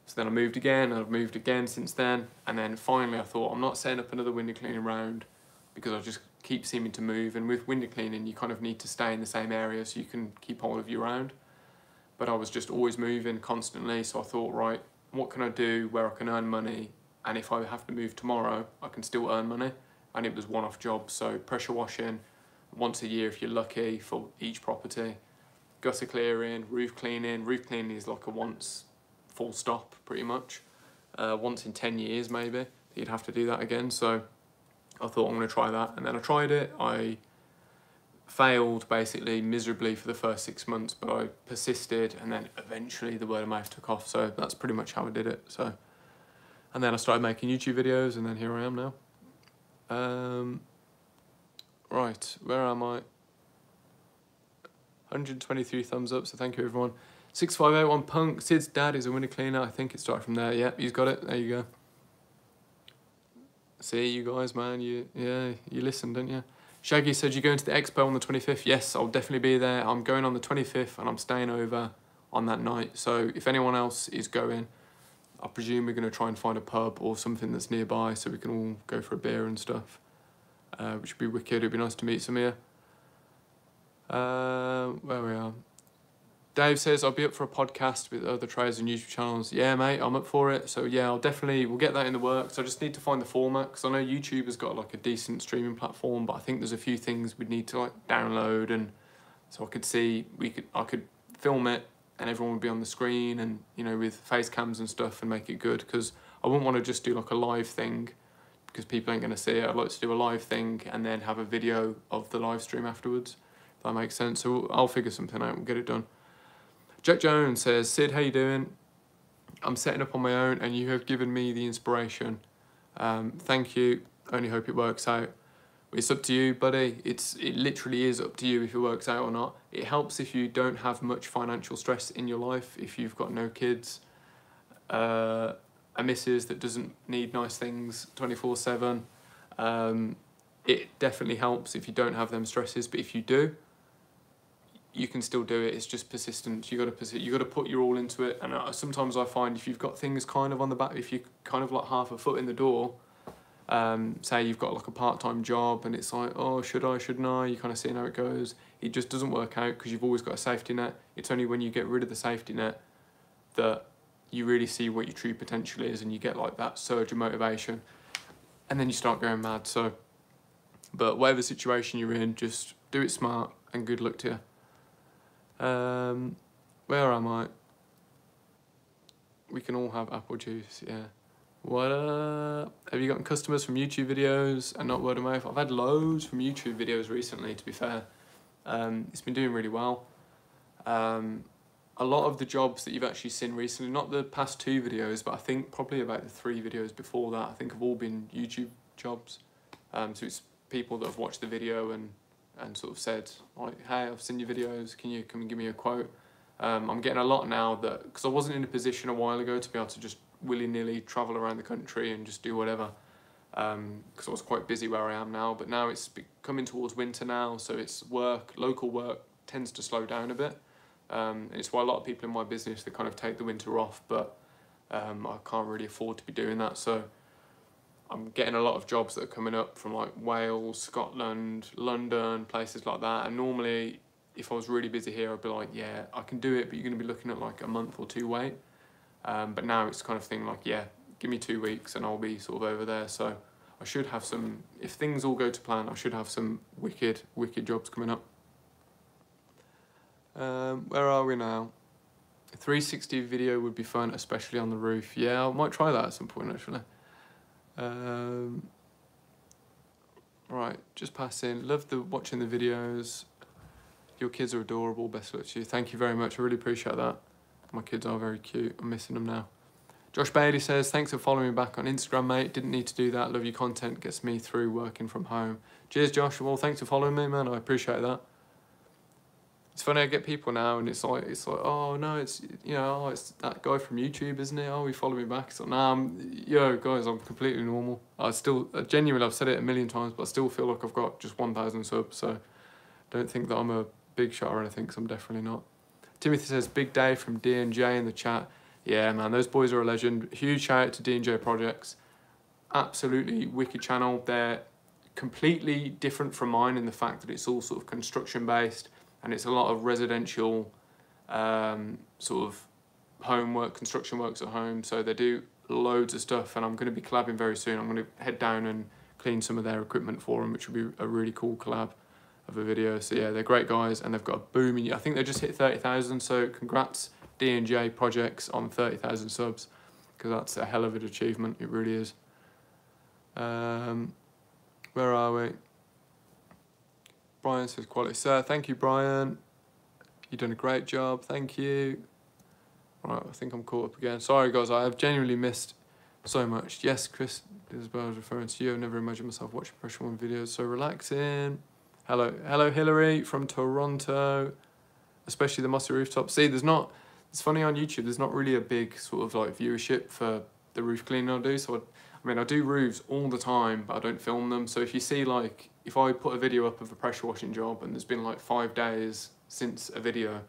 So then I moved again, and I've moved again since then. And then finally, I thought I'm not setting up another window cleaning round because I just keep seeming to move. And with window cleaning, you kind of need to stay in the same area so you can keep hold of your round. But I was just always moving constantly, so I thought, right, what can I do where I can earn money and if I have to move tomorrow I can still earn money. And it was one-off jobs so pressure washing once a year if you're lucky for each property gutter clearing roof cleaning. Roof cleaning is like a once full stop pretty much. Uh, once in 10 years maybe you'd have to do that again. So I thought I'm going to try that. And then I tried it. I failed basically miserably for the first six months, but I persisted and then eventually the word of mouth took off. So that's pretty much how I did it. So, and then I started making YouTube videos and then here I am now. Um, right, where am I? 123 thumbs up, so thank you everyone. 6581 Punk, Sid's dad is a window cleaner. I think it started from there. Yep, he's got it. There you go. See, you guys, man, you yeah, you listen, don't you? Shaggy said, you going to the expo on the 25th? Yes, I'll definitely be there. I'm going on the 25th and I'm staying over on that night. So if anyone else is going, I presume we're going to try and find a pub or something that's nearby so we can all go for a beer and stuff, uh, which would be wicked. It'd be nice to meet some you. Uh, where we are. Dave says, I'll be up for a podcast with other traders and YouTube channels. Yeah, mate, I'm up for it. So yeah, I'll definitely, we'll get that in the works. I just need to find the format because I know YouTube has got like a decent streaming platform, but I think there's a few things we'd need to like download and so I could see, we could, I could film it and everyone would be on the screen and, you know, with face cams and stuff and make it good because I wouldn't want to just do like a live thing because people ain't going to see it. I'd like to do a live thing and then have a video of the live stream afterwards. If that makes sense. So I'll figure something out and get it done. Jack Jones says, Sid, how you doing? I'm setting up on my own and you have given me the inspiration. Um, thank you. Only hope it works out. It's up to you, buddy. It's It literally is up to you if it works out or not. It helps if you don't have much financial stress in your life, if you've got no kids, uh, a missus that doesn't need nice things 24-7. Um, it definitely helps if you don't have them stresses, but if you do, you can still do it. It's just persistence. You got to persi- You got to put your all into it. And uh, sometimes I find if you've got things kind of on the back, if you kind of like half a foot in the door, um, say you've got like a part time job and it's like, oh, should I, shouldn't I? You kind of see how it goes. It just doesn't work out because you've always got a safety net. It's only when you get rid of the safety net that you really see what your true potential is and you get like that surge of motivation and then you start going mad. So, but whatever situation you're in, just do it smart and good luck to you. Um, where am I? We can all have apple juice, yeah. What up? Have you gotten customers from YouTube videos and not word of mouth? I've had loads from YouTube videos recently, to be fair. Um, it's been doing really well. Um, a lot of the jobs that you've actually seen recently, not the past two videos, but I think probably about the three videos before that, I think have all been YouTube jobs. Um, so it's people that have watched the video and and sort of said, like, hey, I've seen your videos, can you come and give me a quote? Um, I'm getting a lot now that, because I wasn't in a position a while ago to be able to just willy-nilly travel around the country and just do whatever, because um, I was quite busy where I am now, but now it's coming towards winter now, so it's work, local work tends to slow down a bit. Um, it's why a lot of people in my business, they kind of take the winter off, but Um, I can't really afford to be doing that, so I'm getting a lot of jobs that are coming up from like Wales, Scotland, London, places like that. And normally, if I was really busy here, I'd be like, yeah, I can do it, but you're going to be looking at like a month or two wait. Um, but now it's kind of thing like, yeah, give me two weeks and I'll be sort of over there. So I should have some, if things all go to plan, I should have some wicked, wicked jobs coming up. Um, where are we now? 360 video would be fun, especially on the roof. Yeah, I might try that at some point actually. Um, right, just passing. Love the watching the videos. Your kids are adorable. Best luck to you. Thank you very much. I really appreciate that. My kids are very cute. I'm missing them now. Josh Bailey says, thanks for following me back on Instagram, mate. Didn't need to do that. Love your content. Gets me through working from home. Cheers, Josh. Well, thanks for following me, man. I appreciate that it's funny I get people now and it's like it's like oh no it's you know oh, it's that guy from YouTube isn't it? Oh he followed me back. So now nah, I'm yo guys I'm completely normal. I still genuinely I've said it a million times but I still feel like I've got just 1,000 subs so don't think that I'm a big shot or anything because I'm definitely not. Timothy says big day from D&J in the chat. Yeah man those boys are a legend. Huge shout out to D&J Projects. Absolutely wicked channel. They're completely different from mine in the fact that it's all sort of construction based and it's a lot of residential um, sort of homework, construction works at home. So they do loads of stuff, and I'm going to be collabing very soon. I'm going to head down and clean some of their equipment for them, which will be a really cool collab of a video. So yeah, they're great guys, and they've got a booming. I think they just hit thirty thousand. So congrats, D and J Projects on thirty thousand subs, because that's a hell of an achievement. It really is. Um, where are we? Brian says quality. Sir, thank you, Brian. You've done a great job. Thank you. Right, I think I'm caught up again. Sorry, guys, I have genuinely missed so much. Yes, Chris Isabel was referring to you. I've never imagined myself watching Pressure One videos so relaxing. Hello, hello, Hillary from Toronto. Especially the mossy rooftop. See, there's not. It's funny on YouTube. There's not really a big sort of like viewership for the roof cleaning I do. So I, I mean, I do roofs all the time, but I don't film them. So if you see like if I put a video up of a pressure washing job and there's been like five days since a video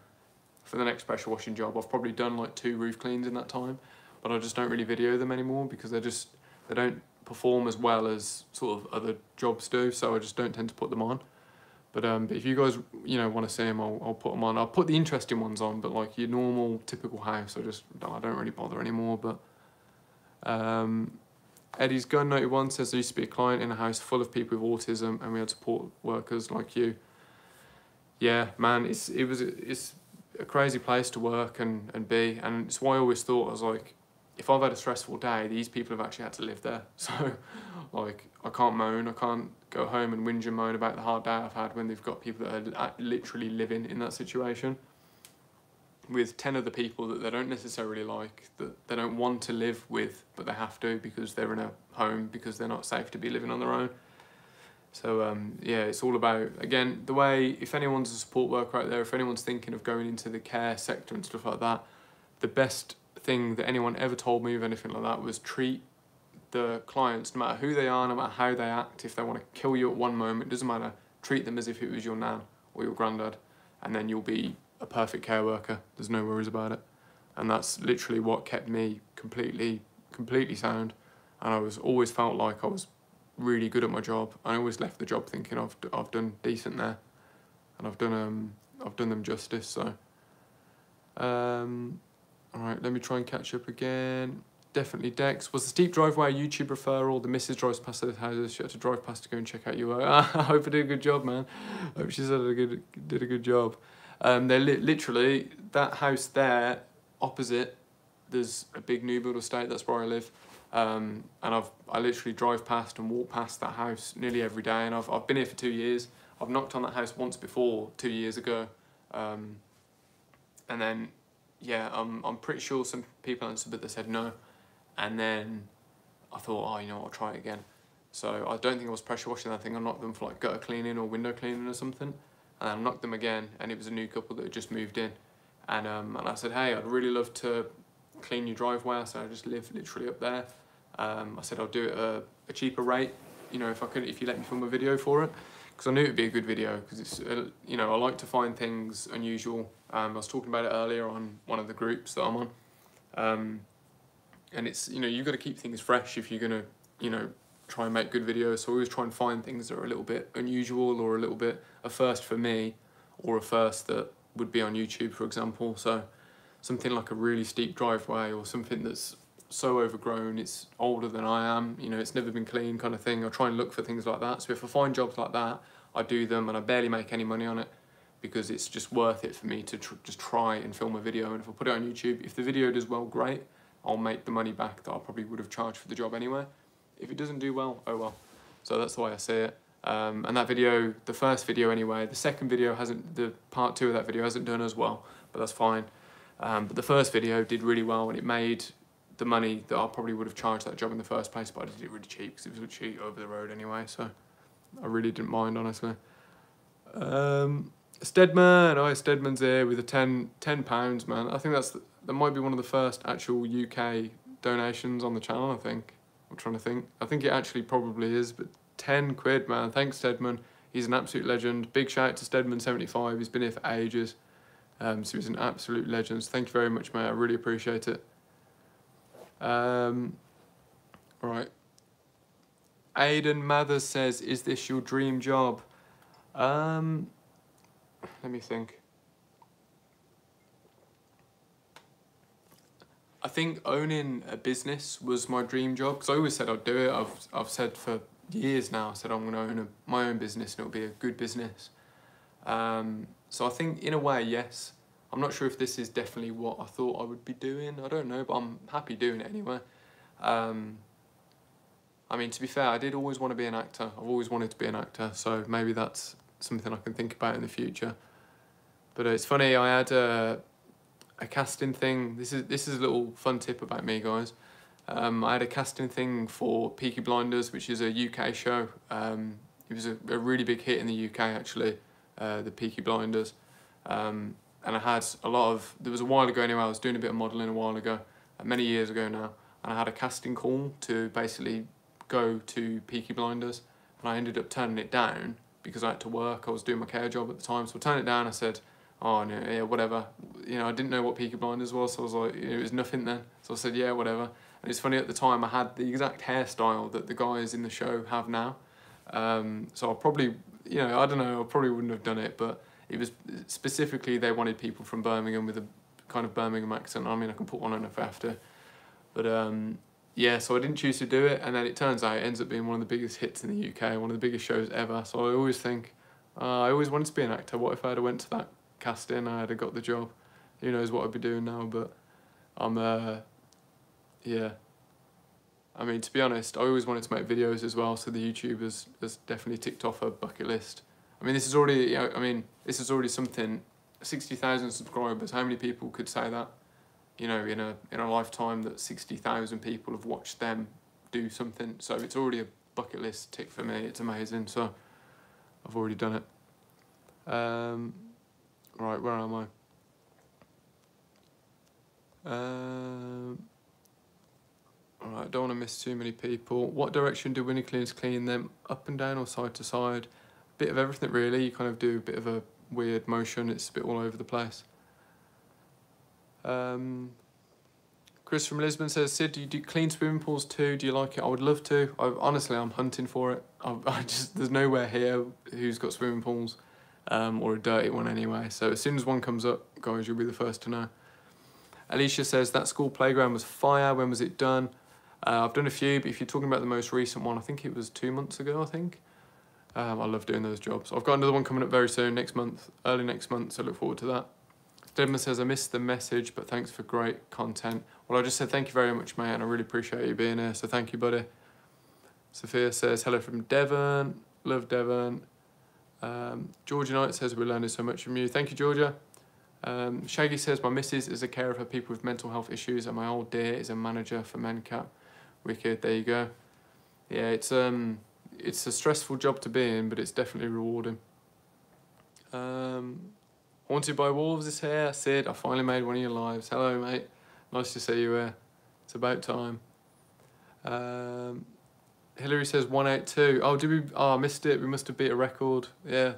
for the next pressure washing job, I've probably done like two roof cleans in that time, but I just don't really video them anymore because they're just, they don't perform as well as sort of other jobs do, so I just don't tend to put them on. But, um, but if you guys, you know, want to see them, I'll, I'll put them on. I'll put the interesting ones on, but like your normal, typical house, I just, I don't really bother anymore, but, um, Eddie's Gun 91 says there used to be a client in a house full of people with autism and we had support workers like you. Yeah, man, it's it was it's a crazy place to work and, and be and it's why I always thought I was like if I've had a stressful day, these people have actually had to live there. So like I can't moan, I can't go home and whinge and moan about the hard day I've had when they've got people that are literally living in that situation with 10 other people that they don't necessarily like, that they don't want to live with, but they have to because they're in a home, because they're not safe to be living on their own. So um, yeah, it's all about, again, the way, if anyone's a support worker out there, if anyone's thinking of going into the care sector and stuff like that, the best thing that anyone ever told me of anything like that was treat the clients, no matter who they are, no matter how they act, if they want to kill you at one moment, doesn't matter, treat them as if it was your nan or your granddad, and then you'll be a perfect care worker. There's no worries about it. And that's literally what kept me completely, completely sound. And I was always felt like I was really good at my job. I always left the job thinking I've, I've done decent there. And I've done, um, I've done them justice, so. Um, all right, let me try and catch up again. Definitely Dex. Was the steep driveway a YouTube referral? The missus drives past those houses. She had to drive past to go and check out your work. I hope I did a good job, man. I hope she said I did a good, did a good job. Um, they're li literally, that house there, opposite, there's a big new build estate, that's where I live. Um, and I've, I literally drive past and walk past that house nearly every day and I've, I've been here for two years. I've knocked on that house once before, two years ago. Um, and then, yeah, I'm, I'm pretty sure some people answered but they said no. And then I thought, oh, you know, I'll try it again. So I don't think I was pressure washing that thing. I knocked them for like gutter cleaning or window cleaning or something and I knocked them again and it was a new couple that had just moved in. And um, and I said hey I'd really love to clean your driveway. So I just live literally up there. Um, I said I'll do it a, a, cheaper rate you know if I could if you let me film a video for it. Because I knew it'd be a good video because it's uh, you know I like to find things unusual. Um, I was talking about it earlier on one of the groups that I'm on. Um, and it's you know you've got to keep things fresh if you're gonna you know try and make good videos. So I always try and find things that are a little bit unusual or a little bit a first for me, or a first that would be on YouTube, for example. So something like a really steep driveway or something that's so overgrown, it's older than I am, you know, it's never been clean kind of thing. I try and look for things like that. So if I find jobs like that, I do them and I barely make any money on it because it's just worth it for me to tr just try and film a video. And if I put it on YouTube, if the video does well, great. I'll make the money back that I probably would have charged for the job anyway. If it doesn't do well, oh well. So that's the way I see it. Um, and that video, the first video anyway, the second video hasn't, the part two of that video hasn't done as well, but that's fine. Um, but the first video did really well and it made the money that I probably would have charged that job in the first place, but I did it really cheap because it was cheap over the road anyway, so I really didn't mind, honestly. Um, Stedman, oh, Stedman's here with a 10, 10 pounds, man. I think that's that might be one of the first actual UK donations on the channel, I think. I'm trying to think. I think it actually probably is, but 10 quid, man. Thanks, Stedman. He's an absolute legend. Big shout out to Stedman75. He's been here for ages. Um, so he's an absolute legend. So thank you very much, mate. I really appreciate it. Um, right. Aidan Mathers says, is this your dream job? Um, let me think. I think owning a business was my dream job because I always said I'd do it. I've I've said for years now. I said I'm going to own a, my own business and it'll be a good business. Um, so I think in a way, yes. I'm not sure if this is definitely what I thought I would be doing. I don't know, but I'm happy doing it anyway. Um, I mean, to be fair, I did always want to be an actor. I've always wanted to be an actor, so maybe that's something I can think about in the future. But uh, it's funny, I had a, a casting thing. This is this is a little fun tip about me, guys. Um, I had a casting thing for Peaky Blinders, which is a UK show. Um, it was a, a, really big hit in the UK, actually, uh, the Peaky Blinders. Um, and I had a lot of, there was a while ago anyway, I was doing a bit of modelling a while ago, uh, many years ago now, and I had a casting call to basically go to Peaky Blinders, and I ended up turning it down because I had to work, I was doing my care job at the time, so I turned it down, I said, oh no, yeah, whatever. You know, I didn't know what Peaky Blinders was, so I was like, it was nothing then. So I said, yeah, whatever. And it's funny, at the time I had the exact hairstyle that the guys in the show have now. Um, so I probably, you know, I don't know, I probably wouldn't have done it, but it was specifically they wanted people from Birmingham with a kind of Birmingham accent. I mean, I can put one on if I have to. But um, yeah, so I didn't choose to do it, and then it turns out it ends up being one of the biggest hits in the UK, one of the biggest shows ever. So I always think, uh, I always wanted to be an actor. What if I had went to that casting, I had got the job? Who knows what I'd be doing now? But I'm uh, yeah. I mean, to be honest, I always wanted to make videos as well, so the YouTube has, has definitely ticked off a bucket list. I mean, this is already, you know, I mean, this is already something, 60,000 subscribers, how many people could say that? You know, in a, in a lifetime that 60,000 people have watched them do something. So it's already a bucket list tick for me. It's amazing. So I've already done it. Um, right, where am I? Um, Alright, don't want to miss too many people. What direction do window cleaners clean them? Up and down or side to side? A bit of everything really. You kind of do a bit of a weird motion. It's a bit all over the place. Um, Chris from Lisbon says, Sid, do you do clean swimming pools too? Do you like it? I would love to. I, honestly, I'm hunting for it. I, I just There's nowhere here who's got swimming pools um, or a dirty one anyway. So as soon as one comes up, guys, you'll be the first to know. Alicia says, that school playground was fire. When was it done? Uh, I've done a few, but if you're talking about the most recent one, I think it was two months ago, I think. Um, I love doing those jobs. I've got another one coming up very soon, next month, early next month, so look forward to that. Stedman says, I missed the message, but thanks for great content. Well, I just said thank you very much, mate, and I really appreciate you being here, so thank you, buddy. Sophia says, hello from Devon. Love Devon. Um, Georgia Knight says, we're learning so much from you. Thank you, Georgia. Um, Shaggy says, my missus is a carer for people with mental health issues, and my old dear is a manager for Mencap. Wicked, there you go. Yeah, it's um, it's a stressful job to be in, but it's definitely rewarding. Um, Haunted by Wolves is here. Sid, I finally made one of your lives. Hello, mate. Nice to see you here. It's about time. Um, Hillary says 182. Oh, did we? Oh, I missed it. We must have beat a record. Yeah,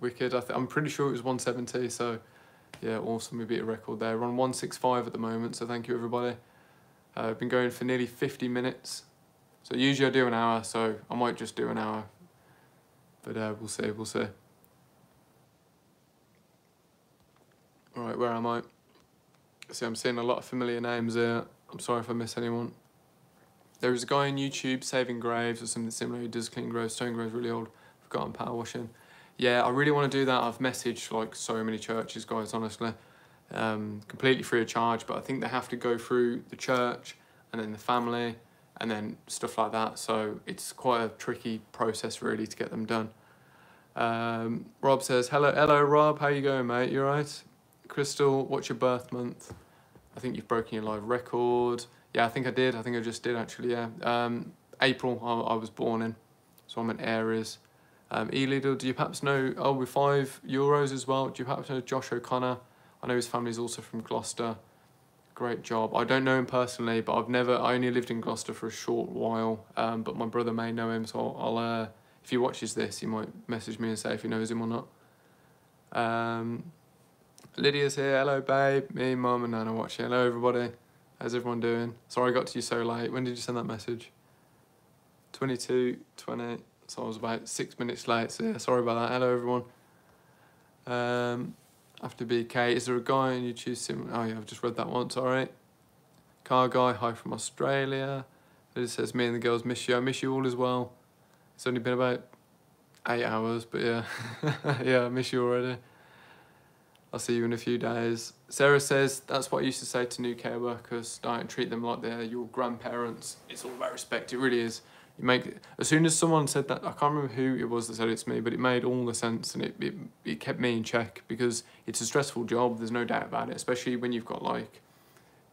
wicked. I I'm pretty sure it was 170. So, yeah, awesome. We beat a record there. We're on 165 at the moment. So thank you, everybody. Uh, I've been going for nearly 50 minutes. So usually I do an hour, so I might just do an hour. But uh, we'll see, we'll see. Alright, where am I? See, I'm seeing a lot of familiar names here. I'm sorry if I miss anyone. There is a guy on YouTube, Saving Graves or something similar, who does clean graves. Stone graves really old. I've Forgotten power washing. Yeah, I really want to do that. I've messaged like so many churches, guys, honestly. Um, completely free of charge, but I think they have to go through the church and then the family and then stuff like that. So it's quite a tricky process really to get them done. Um, Rob says, hello, hello Rob, how you going mate, you alright? Crystal, what's your birth month? I think you've broken your live record. Yeah, I think I did. I think I just did actually. Yeah. Um, April I, I was born in, so I'm an Aries. Um, e do you perhaps know? Oh, with five euros as well. Do you perhaps know Josh O'Connor? I know his family's also from Gloucester. Great job. I don't know him personally, but I've never. I only lived in Gloucester for a short while. Um, but my brother may know him, so I'll. Uh, if he watches this, he might message me and say if he knows him or not. Um, Lydia's here. Hello, babe. Me, mum, and Nana watching. Hello, everybody. How's everyone doing? Sorry I got to you so late. When did you send that message? 22, 20. So I was about six minutes late. So yeah, sorry about that. Hello, everyone. Um, after BK, is there a guy on YouTube sim? Oh yeah, I've just read that once. All right. Car guy, hi from Australia. It says me and the girls miss you. I miss you all as well. It's only been about eight hours, but yeah, yeah, I miss you already. I'll see you in a few days. Sarah says, that's what I used to say to new care workers. Don't treat them like they're your grandparents. It's all about respect. It really is. You make as soon as someone said that, I can't remember who it was that said it to me, but it made all the sense and it, it, it kept me in check because it's a stressful job. There's no doubt about it, especially when you've got like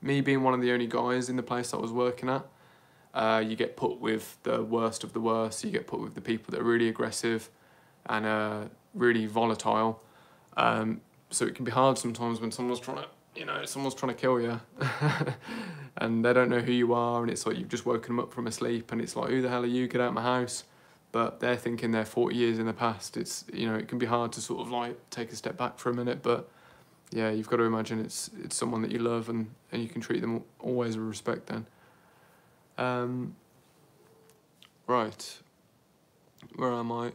me being one of the only guys in the place I was working at. Uh, you get put with the worst of the worst. You get put with the people that are really aggressive and uh, really volatile. Um, so it can be hard sometimes when someone's trying to you know someone's trying to kill you. And they don't know who you are and it's like you've just woken them up from a sleep and it's like who the hell are you? Get out of my house. But they're thinking they're 40 years in the past. It's you know it can be hard to sort of like take a step back for a minute but yeah you've got to imagine it's it's someone that you love and and you can treat them always with respect then. Um right. Where am i?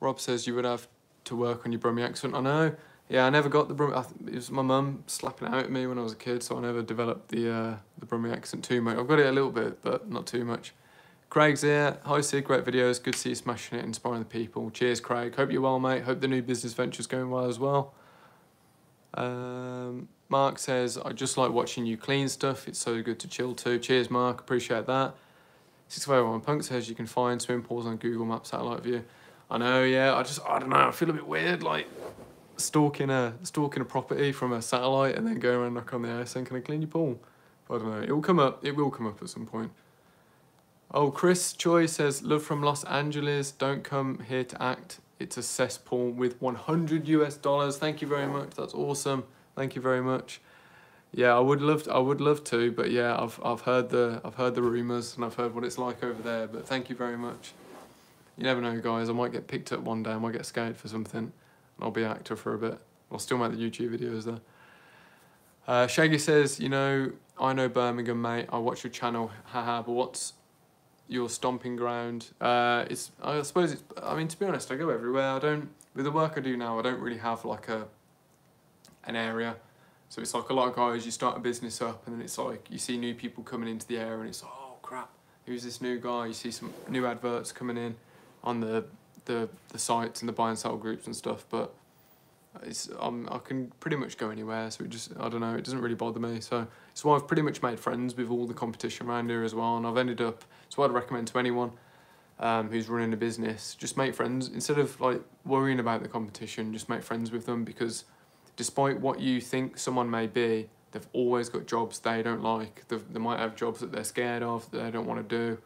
Rob says you would have to work on your Brummie accent. I know. Yeah, I never got the Brummie. It was my mum slapping it out at me when I was a kid, so I never developed the uh, the Brummie accent too much. I've got it a little bit, but not too much. Craig's here. Hi, Sid. Great videos. Good to see you smashing it, inspiring the people. Cheers, Craig. Hope you're well, mate. Hope the new business venture's going well as well. Um, Mark says, I just like watching you clean stuff. It's so good to chill to. Cheers, Mark. Appreciate that. 651 Punk says you can find swimming pools on Google Maps satellite view. I know, yeah. I just, I don't know. I feel a bit weird, like stalking a stalking a property from a satellite and then going around knock on the house saying, "Can I clean your pool?" I don't know. It will come up. It will come up at some point. Oh, Chris Choi says, "Love from Los Angeles. Don't come here to act. It's a cesspool with 100 US dollars. Thank you very much. That's awesome. Thank you very much." Yeah, I would love to, I would love to, but yeah, I've I've heard the I've heard the rumors and I've heard what it's like over there. But thank you very much. You never know, guys. I might get picked up one day. I might get scouted for something, and I'll be actor for a bit. I'll still make the YouTube videos though. Uh, Shaggy says, you know, I know Birmingham, mate. I watch your channel, haha. But what's your stomping ground? Uh, it's I suppose it's. I mean, to be honest, I go everywhere. I don't with the work I do now. I don't really have like a an area. So it's like a lot of guys. You start a business up, and then it's like you see new people coming into the area, and it's like, oh crap, who's this new guy? You see some new adverts coming in on the the the sites and the buy and sell groups and stuff, but it's um, I can pretty much go anywhere. So it just I don't know. It doesn't really bother me. So so I've pretty much made friends with all the competition around here as well, and I've ended up. So I'd recommend to anyone um, who's running a business, just make friends instead of like worrying about the competition. Just make friends with them because despite what you think someone may be, they've always got jobs they don't like. They've, they might have jobs that they're scared of that they don't want to do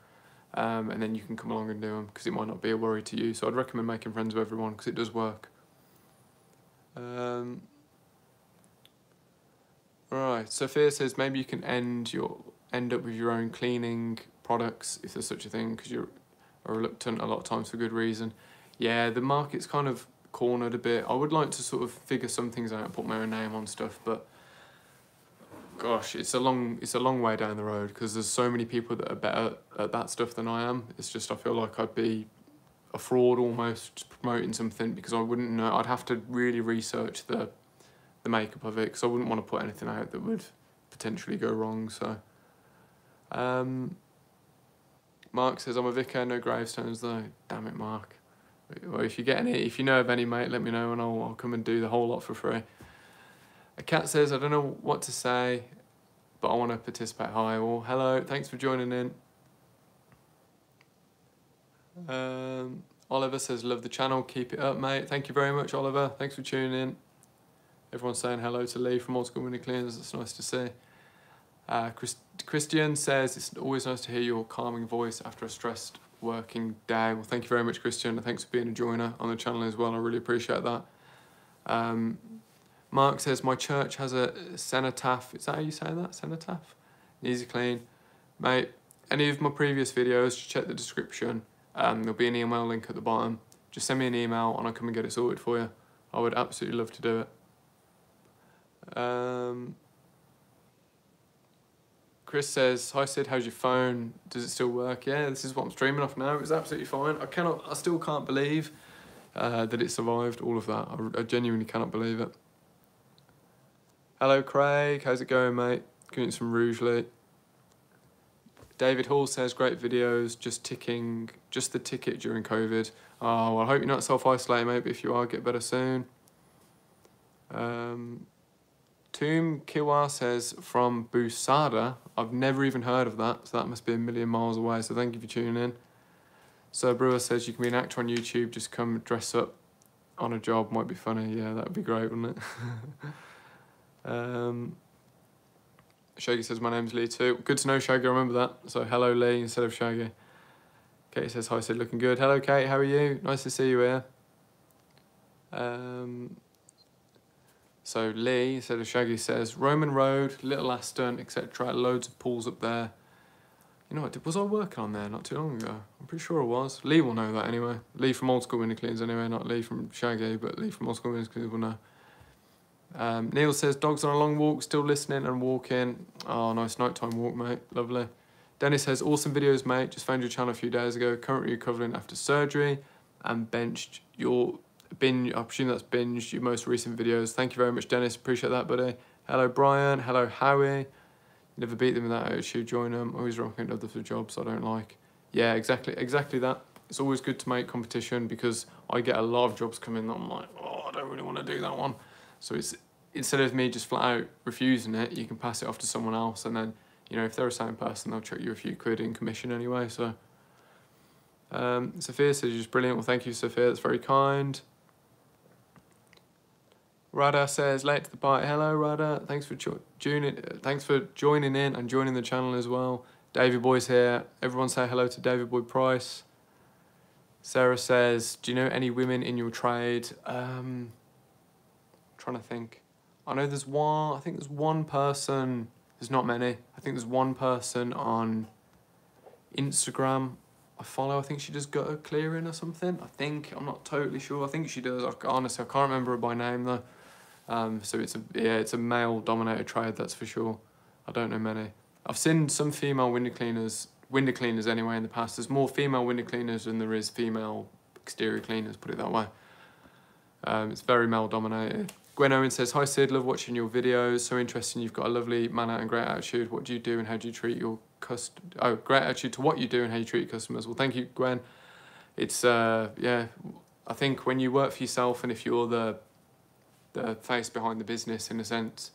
um, and then you can come along and do them because it might not be a worry to you. So I'd recommend making friends with everyone because it does work. Um, right, Sophia says maybe you can end your end up with your own cleaning products if there's such a thing because you're reluctant a lot of times for good reason. Yeah, the market's kind of cornered a bit. I would like to sort of figure some things out and put my own name on stuff, but gosh, it's a long it's a long way down the road because there's so many people that are better at that stuff than I am. It's just I feel like I'd be a fraud almost promoting something because I wouldn't know. I'd have to really research the the makeup of it because I wouldn't want to put anything out that would potentially go wrong. So, um, Mark says I'm a vicar, no gravestones though. Damn it, Mark. Well, if you get any, if you know of any, mate, let me know and I'll, I'll come and do the whole lot for free. A cat says I don't know what to say, but I want to participate. Hi, well, hello, thanks for joining in. Um, Oliver says, love the channel, keep it up, mate. Thank you very much, Oliver. Thanks for tuning in. Everyone's saying hello to Lee from Old School Winning Cleaners. It's nice to see. Uh, Chris, Christian says, it's always nice to hear your calming voice after a stressed working day. Well, thank you very much, Christian, thanks for being a joiner on the channel as well. I really appreciate that. Um, Mark says, my church has a cenotaph. Is that how you say that? Cenotaph? Easy clean. Mate, any of my previous videos, check the description. Um, there'll be an email link at the bottom. Just send me an email and I'll come and get it sorted for you. I would absolutely love to do it. Um, Chris says, "Hi Sid, how's your phone? Does it still work? Yeah, this is what I'm streaming off now. It's absolutely fine. I cannot, I still can't believe uh, that it survived all of that. I, I, genuinely cannot believe it." Hello, Craig. How's it going, mate? Getting some Rougelet. David Hall says, "Great videos. Just ticking, just the ticket during COVID. Oh, well, I hope you're not self-isolating, mate. But if you are, get better soon." Um, Tomb Kiwa says from Busada. I've never even heard of that, so that must be a million miles away. So thank you for tuning in. So Brewer says you can be an actor on YouTube, just come dress up on a job, might be funny. Yeah, that would be great, wouldn't it? um, Shaggy says my name's Lee too. Good to know Shaggy, I remember that. So hello Lee instead of Shaggy. Kate says hi, said looking good. Hello Kate, how are you? Nice to see you here. Um, so Lee, instead of Shaggy, says Roman Road, Little Aston, etc. Loads of pools up there. You know what? Was I working on there not too long ago? I'm pretty sure I was. Lee will know that anyway. Lee from Old School Winning Cleans anyway, not Lee from Shaggy, but Lee from Old School Winning Cleans will know. Um, Neil says dogs on a long walk, still listening and walking. Oh, nice nighttime walk, mate. Lovely. Dennis says awesome videos, mate. Just found your channel a few days ago. Currently recovering after surgery, and benched your binge, I presume that's binged your most recent videos. Thank you very much, Dennis. Appreciate that, buddy. Hello, Brian. Hello, Howie. Never beat them in that attitude. Join them. Always rocking others for jobs I don't like. Yeah, exactly, exactly that. It's always good to make competition because I get a lot of jobs coming that I'm like, oh, I don't really want to do that one. So it's instead of me just flat out refusing it, you can pass it off to someone else, and then you know if they're a same person, they'll chuck you a few quid in commission anyway. So. Um, Sophia says you're brilliant. Well, thank you, Sophia. That's very kind. Rada says late to the party. Hello, Rada. Thanks for tuning. Thanks for joining in and joining the channel as well. David Boy's here. Everyone say hello to David Boy Price. Sarah says, "Do you know any women in your trade?" Um, trying to think. I know there's one. I think there's one person. There's not many. I think there's one person on Instagram I follow. I think she does gutter clearing or something. I think I'm not totally sure. I think she does. I, honestly, I can't remember her by name though. Um, so it's a yeah, it's a male dominated trade, that's for sure. I don't know many. I've seen some female window cleaners, window cleaners anyway in the past. There's more female window cleaners than there is female exterior cleaners, put it that way. Um, it's very male dominated. Gwen Owen says, Hi Sid, love watching your videos. So interesting. You've got a lovely manner and great attitude. What do you do and how do you treat your cust? Oh, great attitude to what you do and how you treat your customers. Well, thank you, Gwen. It's, uh, yeah, I think when you work for yourself and if you're the the face behind the business in a sense.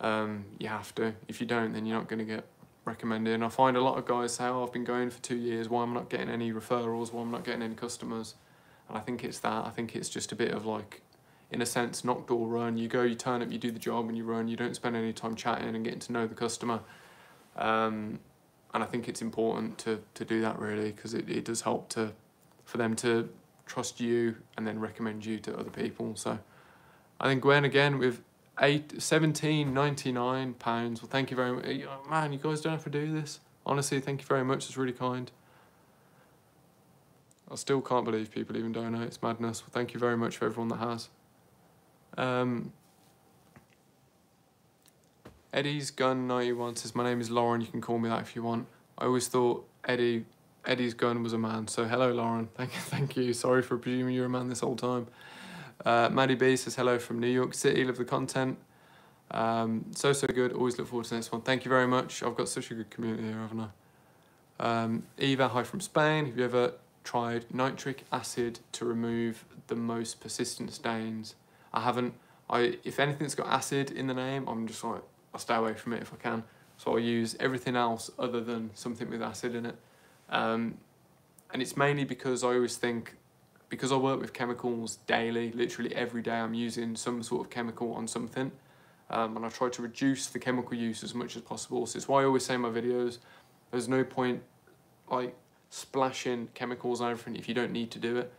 Um, you have to. If you don't, then you're not going to get recommended. And I find a lot of guys say, "Oh, I've been going for two years. Why am I not getting any referrals? Why am I not getting any customers?" And I think it's that. I think it's just a bit of like, in a sense, knock door run. You go, you turn up, you do the job, and you run. You don't spend any time chatting and getting to know the customer. Um, and I think it's important to to do that really because it, it does help to for them to trust you and then recommend you to other people. So. I think Gwen again with eight seventeen ninety nine pounds. Well, thank you very much. Man, you guys don't have to do this. Honestly, thank you very much. It's really kind. I still can't believe people even donate. It's madness. Well, thank you very much for everyone that has. Um, Eddie's Gun 91 says, My name is Lauren, you can call me that if you want. I always thought Eddie Eddie's gun was a man. So hello, Lauren. Thank you. Thank you. Sorry for presuming you're a man this whole time. Uh, Maddie B says hello from New York City. Love the content. Um, so so good. Always look forward to this one. Thank you very much. I've got such a good community here, haven't I? Um, Eva, hi from Spain. Have you ever tried nitric acid to remove the most persistent stains? I haven't. I if anything's got acid in the name, I'm just like I'll stay away from it if I can. So I'll use everything else other than something with acid in it. Um, and it's mainly because I always think, because I work with chemicals daily, literally every day I'm using some sort of chemical on something. Um, and I try to reduce the chemical use as much as possible. So it's why I always say in my videos, there's no point like splashing chemicals on everything if you don't need to do it.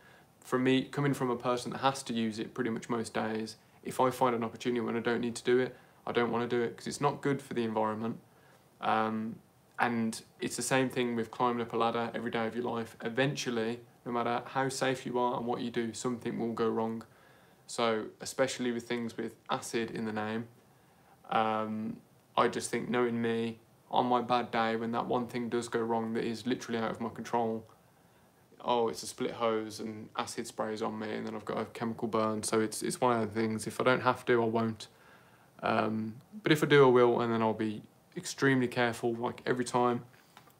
For me, coming from a person that has to use it pretty much most days, if I find an opportunity when I don't need to do it, I don't want to do it because it's not good for the environment. Um, and it's the same thing with climbing up a ladder every day of your life. Eventually, no matter how safe you are and what you do, something will go wrong. So, especially with things with acid in the name, um, I just think knowing me, on my bad day, when that one thing does go wrong that is literally out of my control, oh, it's a split hose and acid sprays on me, and then I've got a chemical burn. So it's it's one of the things. If I don't have to, I won't. Um, but if I do, I will, and then I'll be extremely careful, like every time.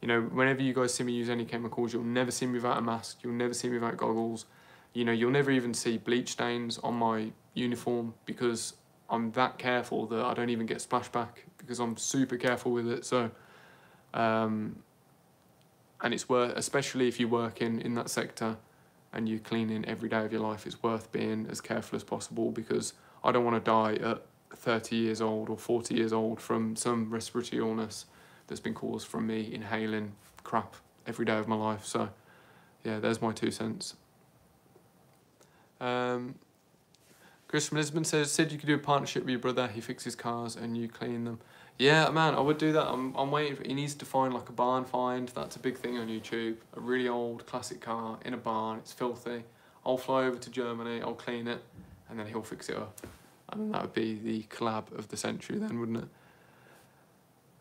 You know, whenever you guys see me use any chemicals, you'll never see me without a mask, you'll never see me without goggles. You know, you'll never even see bleach stains on my uniform because I'm that careful that I don't even get splashback because I'm super careful with it. So, um, and it's worth, especially if you work in, in that sector and you're cleaning every day of your life, it's worth being as careful as possible because I don't want to die at 30 years old or 40 years old from some respiratory illness that's been caused from me inhaling crap every day of my life. So, yeah, there's my two cents. Um, Chris from Lisbon says, said you could do a partnership with your brother. He fixes cars and you clean them. Yeah, man, I would do that. I'm, I'm waiting. For, he needs to find like a barn find. That's a big thing on YouTube. A really old classic car in a barn. It's filthy. I'll fly over to Germany. I'll clean it, and then he'll fix it up. And that would be the collab of the century then, wouldn't it?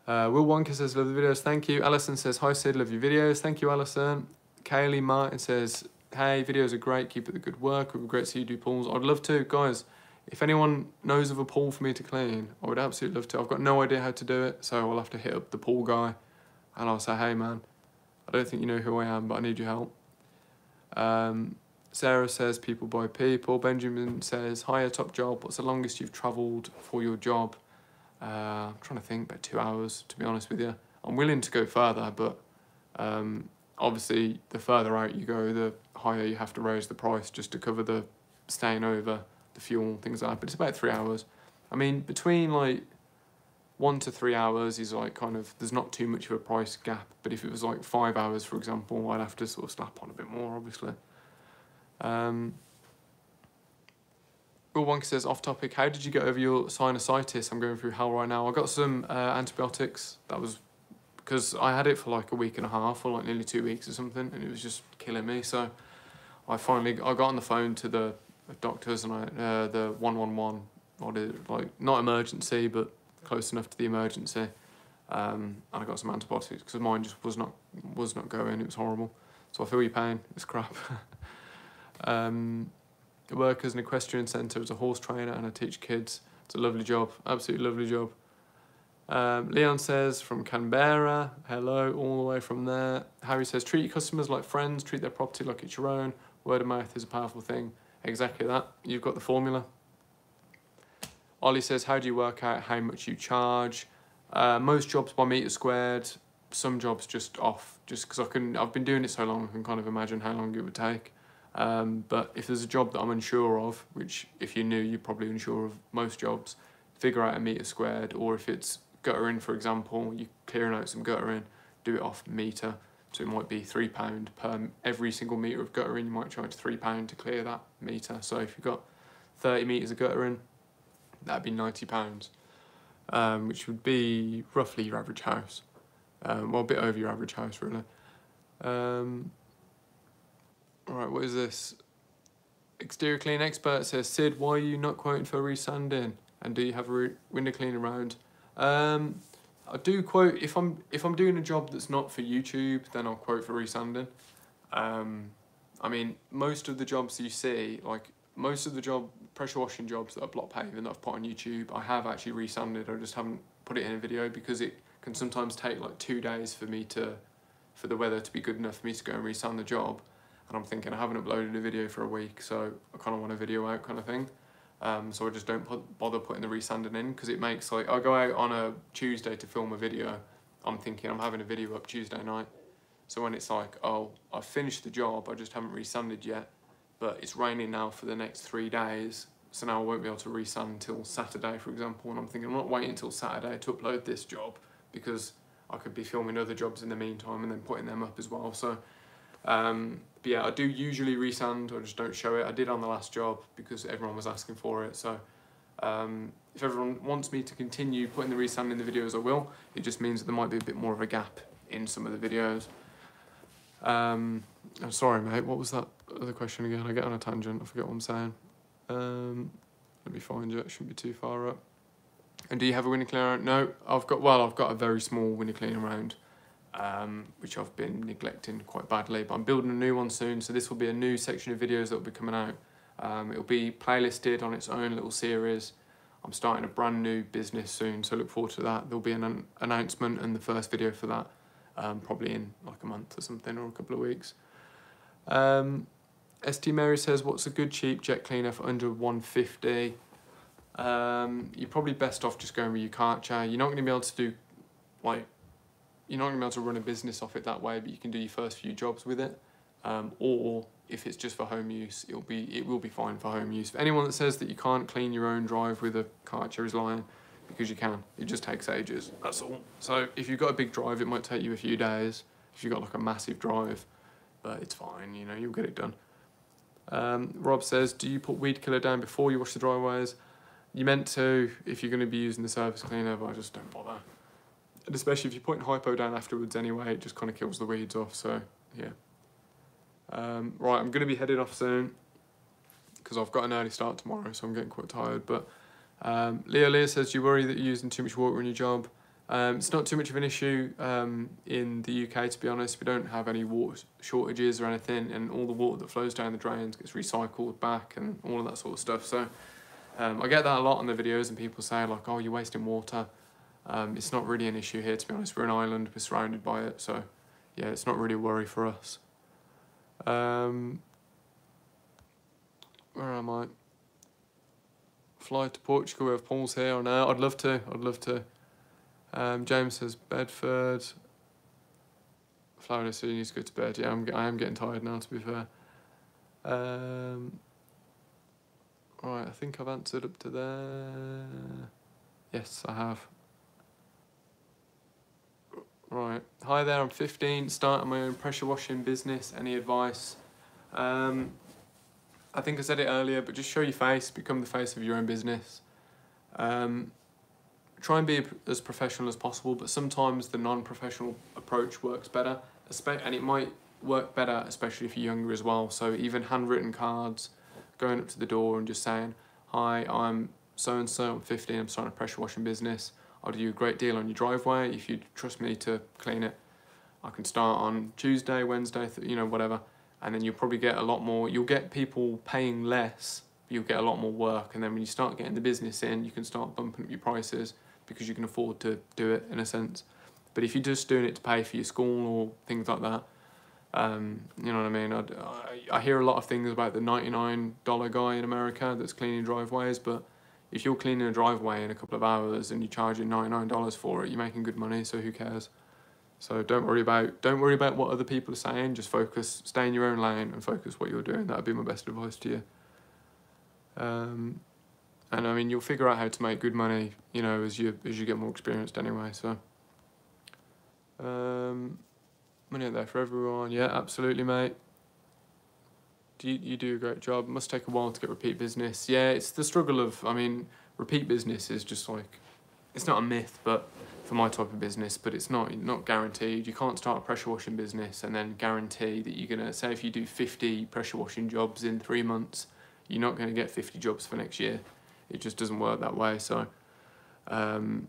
Uh, Will Wonka says, love the videos, thank you. Alison says, hi Sid, love your videos. Thank you, Alison. Kaylee Martin says, hey, videos are great, keep up the good work. It would be great to see you do pools. I'd love to, guys. If anyone knows of a pool for me to clean, I would absolutely love to. I've got no idea how to do it, so I'll have to hit up the pool guy and I'll say, hey man, I don't think you know who I am, but I need your help. Um, Sarah says people by people. Benjamin says higher top job. What's the longest you've travelled for your job? Uh, I'm trying to think, about two hours to be honest with you. I'm willing to go further, but um, obviously the further out you go, the higher you have to raise the price just to cover the staying over, the fuel, things like that. But it's about three hours. I mean, between like one to three hours is like kind of there's not too much of a price gap. But if it was like five hours, for example, I'd have to sort of slap on a bit more, obviously. Um, Will Wonka says, off topic, how did you get over your sinusitis? I'm going through hell right now. I got some uh, antibiotics. That was because I had it for like a week and a half or like nearly two weeks or something, and it was just killing me. So I finally I got on the phone to the doctors and I uh, the one one one, what is it, like not emergency but close enough to the emergency, um, and I got some antibiotics because mine just was not was not going. It was horrible. So I feel your pain. It's crap. Um, I work as an equestrian centre as a horse trainer and I teach kids. It's a lovely job, absolutely lovely job. Um, Leon says from Canberra, hello, all the way from there. Harry says, treat your customers like friends, treat their property like it's your own. Word of mouth is a powerful thing. Exactly that. You've got the formula. Ollie says, how do you work out how much you charge? Uh, most jobs by meter squared, some jobs just off, just because I can. I've been doing it so long, I can kind of imagine how long it would take. Um, but if there's a job that I'm unsure of, which if you're new, you're probably unsure of most jobs, figure out a metre squared, or if it's guttering, for example, you're clearing out some guttering, do it off metre. So it might be £3 per every single metre of guttering, you might charge £3 to clear that metre. So if you've got 30 metres of guttering, that'd be £90, um, which would be roughly your average house. Um, well, a bit over your average house, really. Um, Alright, what is this? Exterior clean expert says, Sid, why are you not quoting for resanding? And do you have a window clean around? Um, I do quote if I'm if I'm doing a job that's not for YouTube, then I'll quote for resanding. Um, I mean, most of the jobs you see, like most of the job pressure washing jobs that are block paving that I've put on YouTube, I have actually resanded. I just haven't put it in a video because it can sometimes take like two days for me to, for the weather to be good enough for me to go and resand the job. And I'm thinking I haven't uploaded a video for a week, so I kind of want a video out kind of thing. Um, so I just don't put, bother putting the resanding in because it makes like I go out on a Tuesday to film a video. I'm thinking I'm having a video up Tuesday night. So when it's like, oh, I've finished the job, I just haven't resanded yet, but it's raining now for the next three days, so now I won't be able to resand until Saturday, for example. And I'm thinking I'm not waiting until Saturday to upload this job because I could be filming other jobs in the meantime and then putting them up as well. So um, but yeah, I do usually resand, I just don't show it. I did on the last job because everyone was asking for it. So um, if everyone wants me to continue putting the resand in the videos, I will. It just means that there might be a bit more of a gap in some of the videos. Um, I'm sorry, mate. What was that other question again? I get on a tangent. I forget what I'm saying. Um, let me find it. it shouldn't be too far up. And do you have a window cleaner? No, I've got. Well, I've got a very small window cleaner around um, which I've been neglecting quite badly. But I'm building a new one soon, so this will be a new section of videos that will be coming out. Um, it'll be playlisted on its own little series. I'm starting a brand new business soon, so look forward to that. There'll be an, an announcement and the first video for that, um, probably in like a month or something, or a couple of weeks. Um, ST Mary says, what's a good cheap jet cleaner for under 150? Um, you're probably best off just going with your Karcher. You're not going to be able to do like you're not going to be able to run a business off it that way, but you can do your first few jobs with it. Um, or if it's just for home use, it'll be it will be fine for home use. For anyone that says that you can't clean your own drive with a Karcher is lying, because you can. It just takes ages. That's all. So if you've got a big drive, it might take you a few days. If you've got like a massive drive, but it's fine. You know, you'll get it done. Um, Rob says, do you put weed killer down before you wash the driveways? You meant to if you're going to be using the surface cleaner, but I just don't bother and especially if you're putting hypo down afterwards anyway, it just kind of kills the weeds off. So yeah. Um, right, I'm going to be heading off soon because I've got an early start tomorrow, so I'm getting quite tired. But um, Leah Leah says you worry that you're using too much water in your job. Um, it's not too much of an issue um, in the UK, to be honest. We don't have any water shortages or anything, and all the water that flows down the drains gets recycled back and all of that sort of stuff. So um, I get that a lot on the videos, and people say like, "Oh, you're wasting water." Um, it's not really an issue here, to be honest. We're an island, we're surrounded by it, so yeah, it's not really a worry for us. Um, where am I? Fly to Portugal we have Paul's here or now? I'd love to. I'd love to. Um, James says Bedford. Florida City needs to go to bed. Yeah, I'm, I am getting tired now, to be fair. Um, right, I think I've answered up to there. Yes, I have. Right. Hi there, I'm 15, starting my own pressure washing business. Any advice? Um, I think I said it earlier, but just show your face, become the face of your own business. Um, try and be as professional as possible, but sometimes the non-professional approach works better, and it might work better, especially if you're younger as well. So even handwritten cards, going up to the door and just saying, hi, I'm so-and-so, I'm 15, I'm starting a pressure washing business. I'll do a great deal on your driveway if you trust me to clean it. I can start on Tuesday, Wednesday, you know, whatever. And then you'll probably get a lot more, you'll get people paying less, but you'll get a lot more work. And then when you start getting the business in, you can start bumping up your prices because you can afford to do it in a sense. But if you're just doing it to pay for your school or things like that, um, you know what I mean? I'd, I, I hear a lot of things about the $99 guy in America that's cleaning driveways, but if you're cleaning a driveway in a couple of hours and you're charging $99 for it, you're making good money, so who cares? So don't worry about don't worry about what other people are saying. Just focus, stay in your own lane, and focus what you're doing. That'd be my best advice to you. Um, and I mean, you'll figure out how to make good money, you know, as you as you get more experienced anyway. So, um, money out there for everyone. Yeah, absolutely, mate you, you do a great job. It must take a while to get repeat business. Yeah, it's the struggle of, I mean, repeat business is just like, it's not a myth, but for my type of business, but it's not not guaranteed. You can't start a pressure washing business and then guarantee that you're gonna say if you do 50 pressure washing jobs in three months, you're not gonna get 50 jobs for next year. It just doesn't work that way. So, um,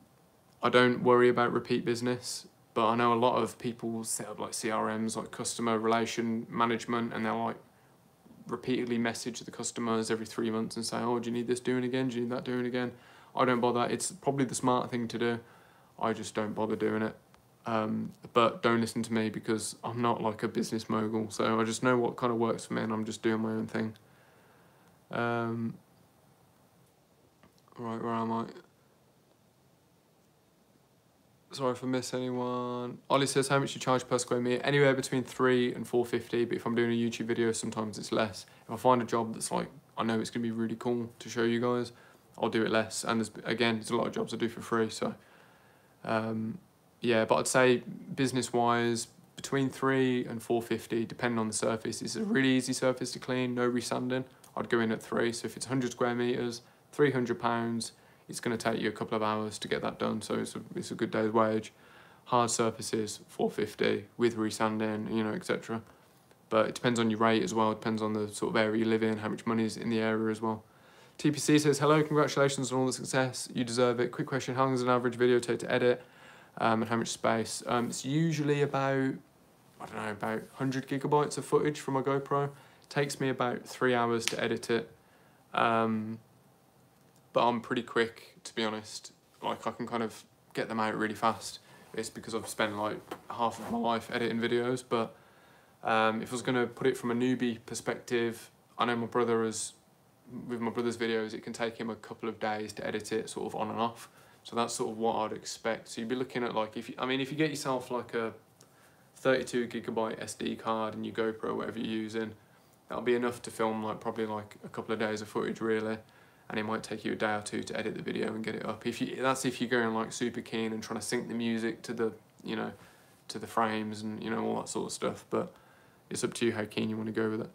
I don't worry about repeat business, but I know a lot of people set up like CRMs, like customer relation management, and they're like repeatedly message the customers every three months and say, "Oh, do you need this doing again? Do you need that doing again?" I don't bother. It's probably the smart thing to do. I just don't bother doing it. Um, but don't listen to me because I'm not like a business mogul. So I just know what kind of works for me, and I'm just doing my own thing. Um, right, where am I? Sorry if I miss anyone. Ollie says, how much you charge per square meter? Anywhere between three and four fifty. But if I'm doing a YouTube video, sometimes it's less. If I find a job that's like I know it's gonna be really cool to show you guys, I'll do it less. And there's again, there's a lot of jobs I do for free. So, um, yeah. But I'd say business wise, between three and four fifty, depending on the surface. It's a really easy surface to clean, no resanding. I'd go in at three. So if it's hundred square meters, three hundred pounds it's going to take you a couple of hours to get that done. So it's a, it's a good day's wage. Hard surfaces, 450 with resanding, you know, etc. But it depends on your rate as well. It depends on the sort of area you live in, how much money is in the area as well. TPC says, hello, congratulations on all the success. You deserve it. Quick question, how long does an average video take to edit um, and how much space? Um, it's usually about, I don't know, about 100 gigabytes of footage from my GoPro. It takes me about three hours to edit it. Um, but I'm pretty quick to be honest. Like I can kind of get them out really fast. It's because I've spent like half of my life editing videos. But um, if I was gonna put it from a newbie perspective, I know my brother has, with my brother's videos, it can take him a couple of days to edit it sort of on and off. So that's sort of what I'd expect. So you'd be looking at like, if you, I mean, if you get yourself like a 32 gigabyte SD card and your GoPro, whatever you're using, that'll be enough to film like probably like a couple of days of footage really and it might take you a day or two to edit the video and get it up. If you that's if you're going like super keen and trying to sync the music to the you know to the frames and you know all that sort of stuff. But it's up to you how keen you want to go with it.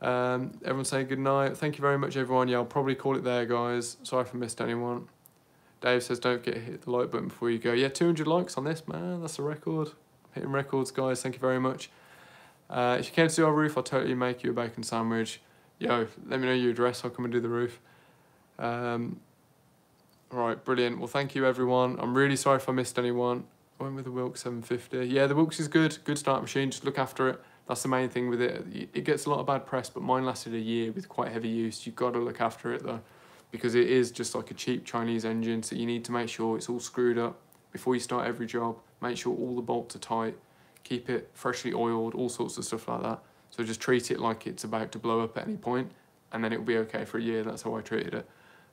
Um, everyone say good night. Thank you very much, everyone. Yeah, I'll probably call it there, guys. Sorry if I missed anyone. Dave says don't forget to hit the like button before you go. Yeah, 200 likes on this, man. That's a record. Hitting records, guys. Thank you very much. Uh, if you came to see our roof, I'll totally make you a bacon sandwich. Yo, let me know your address. I'll come and do the roof. Um, right, brilliant. Well, thank you, everyone. I'm really sorry if I missed anyone. I went with the Wilks 750. Yeah, the Wilks is good. Good start machine. Just look after it. That's the main thing with it. It gets a lot of bad press, but mine lasted a year with quite heavy use. You've got to look after it, though, because it is just like a cheap Chinese engine. So you need to make sure it's all screwed up before you start every job. Make sure all the bolts are tight. Keep it freshly oiled, all sorts of stuff like that. So just treat it like it's about to blow up at any point, and then it'll be okay for a year. That's how I treated it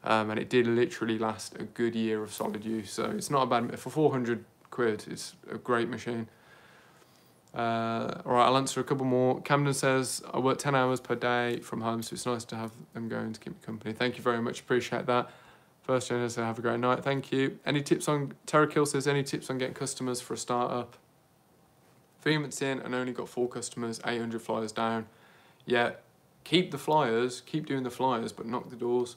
um, and it did literally last a good year of solid use. So it's not a bad for four hundred quid. It's a great machine. Uh, all right, I'll answer a couple more. Camden says I work ten hours per day from home, so it's nice to have them going to keep me company. Thank you very much. Appreciate that. First Jenna says have a great night. Thank you. Any tips on Terra Kill says any tips on getting customers for a startup? Three months in and only got four customers, 800 flyers down. Yeah, keep the flyers, keep doing the flyers, but knock the doors.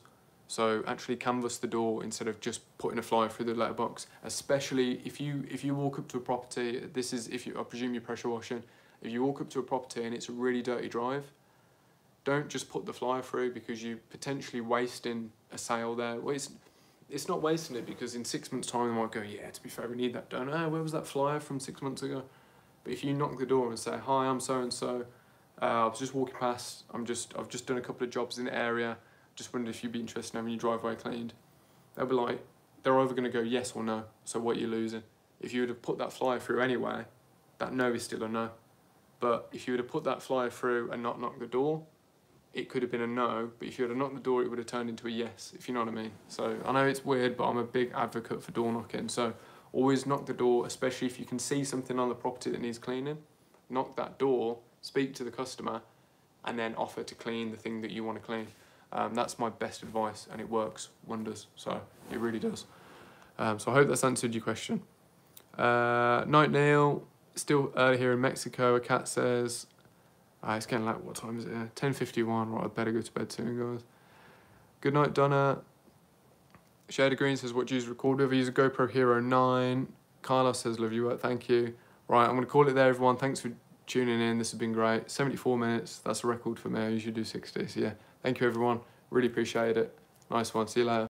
So actually canvass the door instead of just putting a flyer through the letterbox. Especially if you if you walk up to a property, this is if you I presume you're pressure washing. If you walk up to a property and it's a really dirty drive, don't just put the flyer through because you're potentially wasting a sale there. Well, it's, it's not wasting it because in six months' time they might go, yeah, to be fair, we need that done. Oh, where was that flyer from six months ago? But if you knock the door and say, hi, I'm so and so, uh, I was just walking past. I'm just I've just done a couple of jobs in the area just wondered if you'd be interested in having your driveway cleaned. They'll be like, they're either going to go yes or no. So what you're losing. If you would have put that flyer through anyway, that no is still a no. But if you would have put that flyer through and not knocked the door, it could have been a no. But if you have knocked the door, it would have turned into a yes, if you know what I mean. So I know it's weird, but I'm a big advocate for door knocking. So always knock the door, especially if you can see something on the property that needs cleaning. Knock that door, speak to the customer, and then offer to clean the thing that you want to clean. Um, that's my best advice, and it works wonders. So it really does. Um, so I hope that's answered your question. Uh, Night Neil, still early here in Mexico. A cat says, uh, it's getting like, what time is it 10.51, right, I better go to bed soon, guys. Good night, Donna. Shader Green says, what do you use record with? I use a GoPro Hero 9. Carlos says, love you work, thank you. Right, I'm going to call it there, everyone. Thanks for tuning in. This has been great. 74 minutes, that's a record for me. I usually do 60, so yeah. Thank you, everyone. Really appreciate it. Nice one. See you later.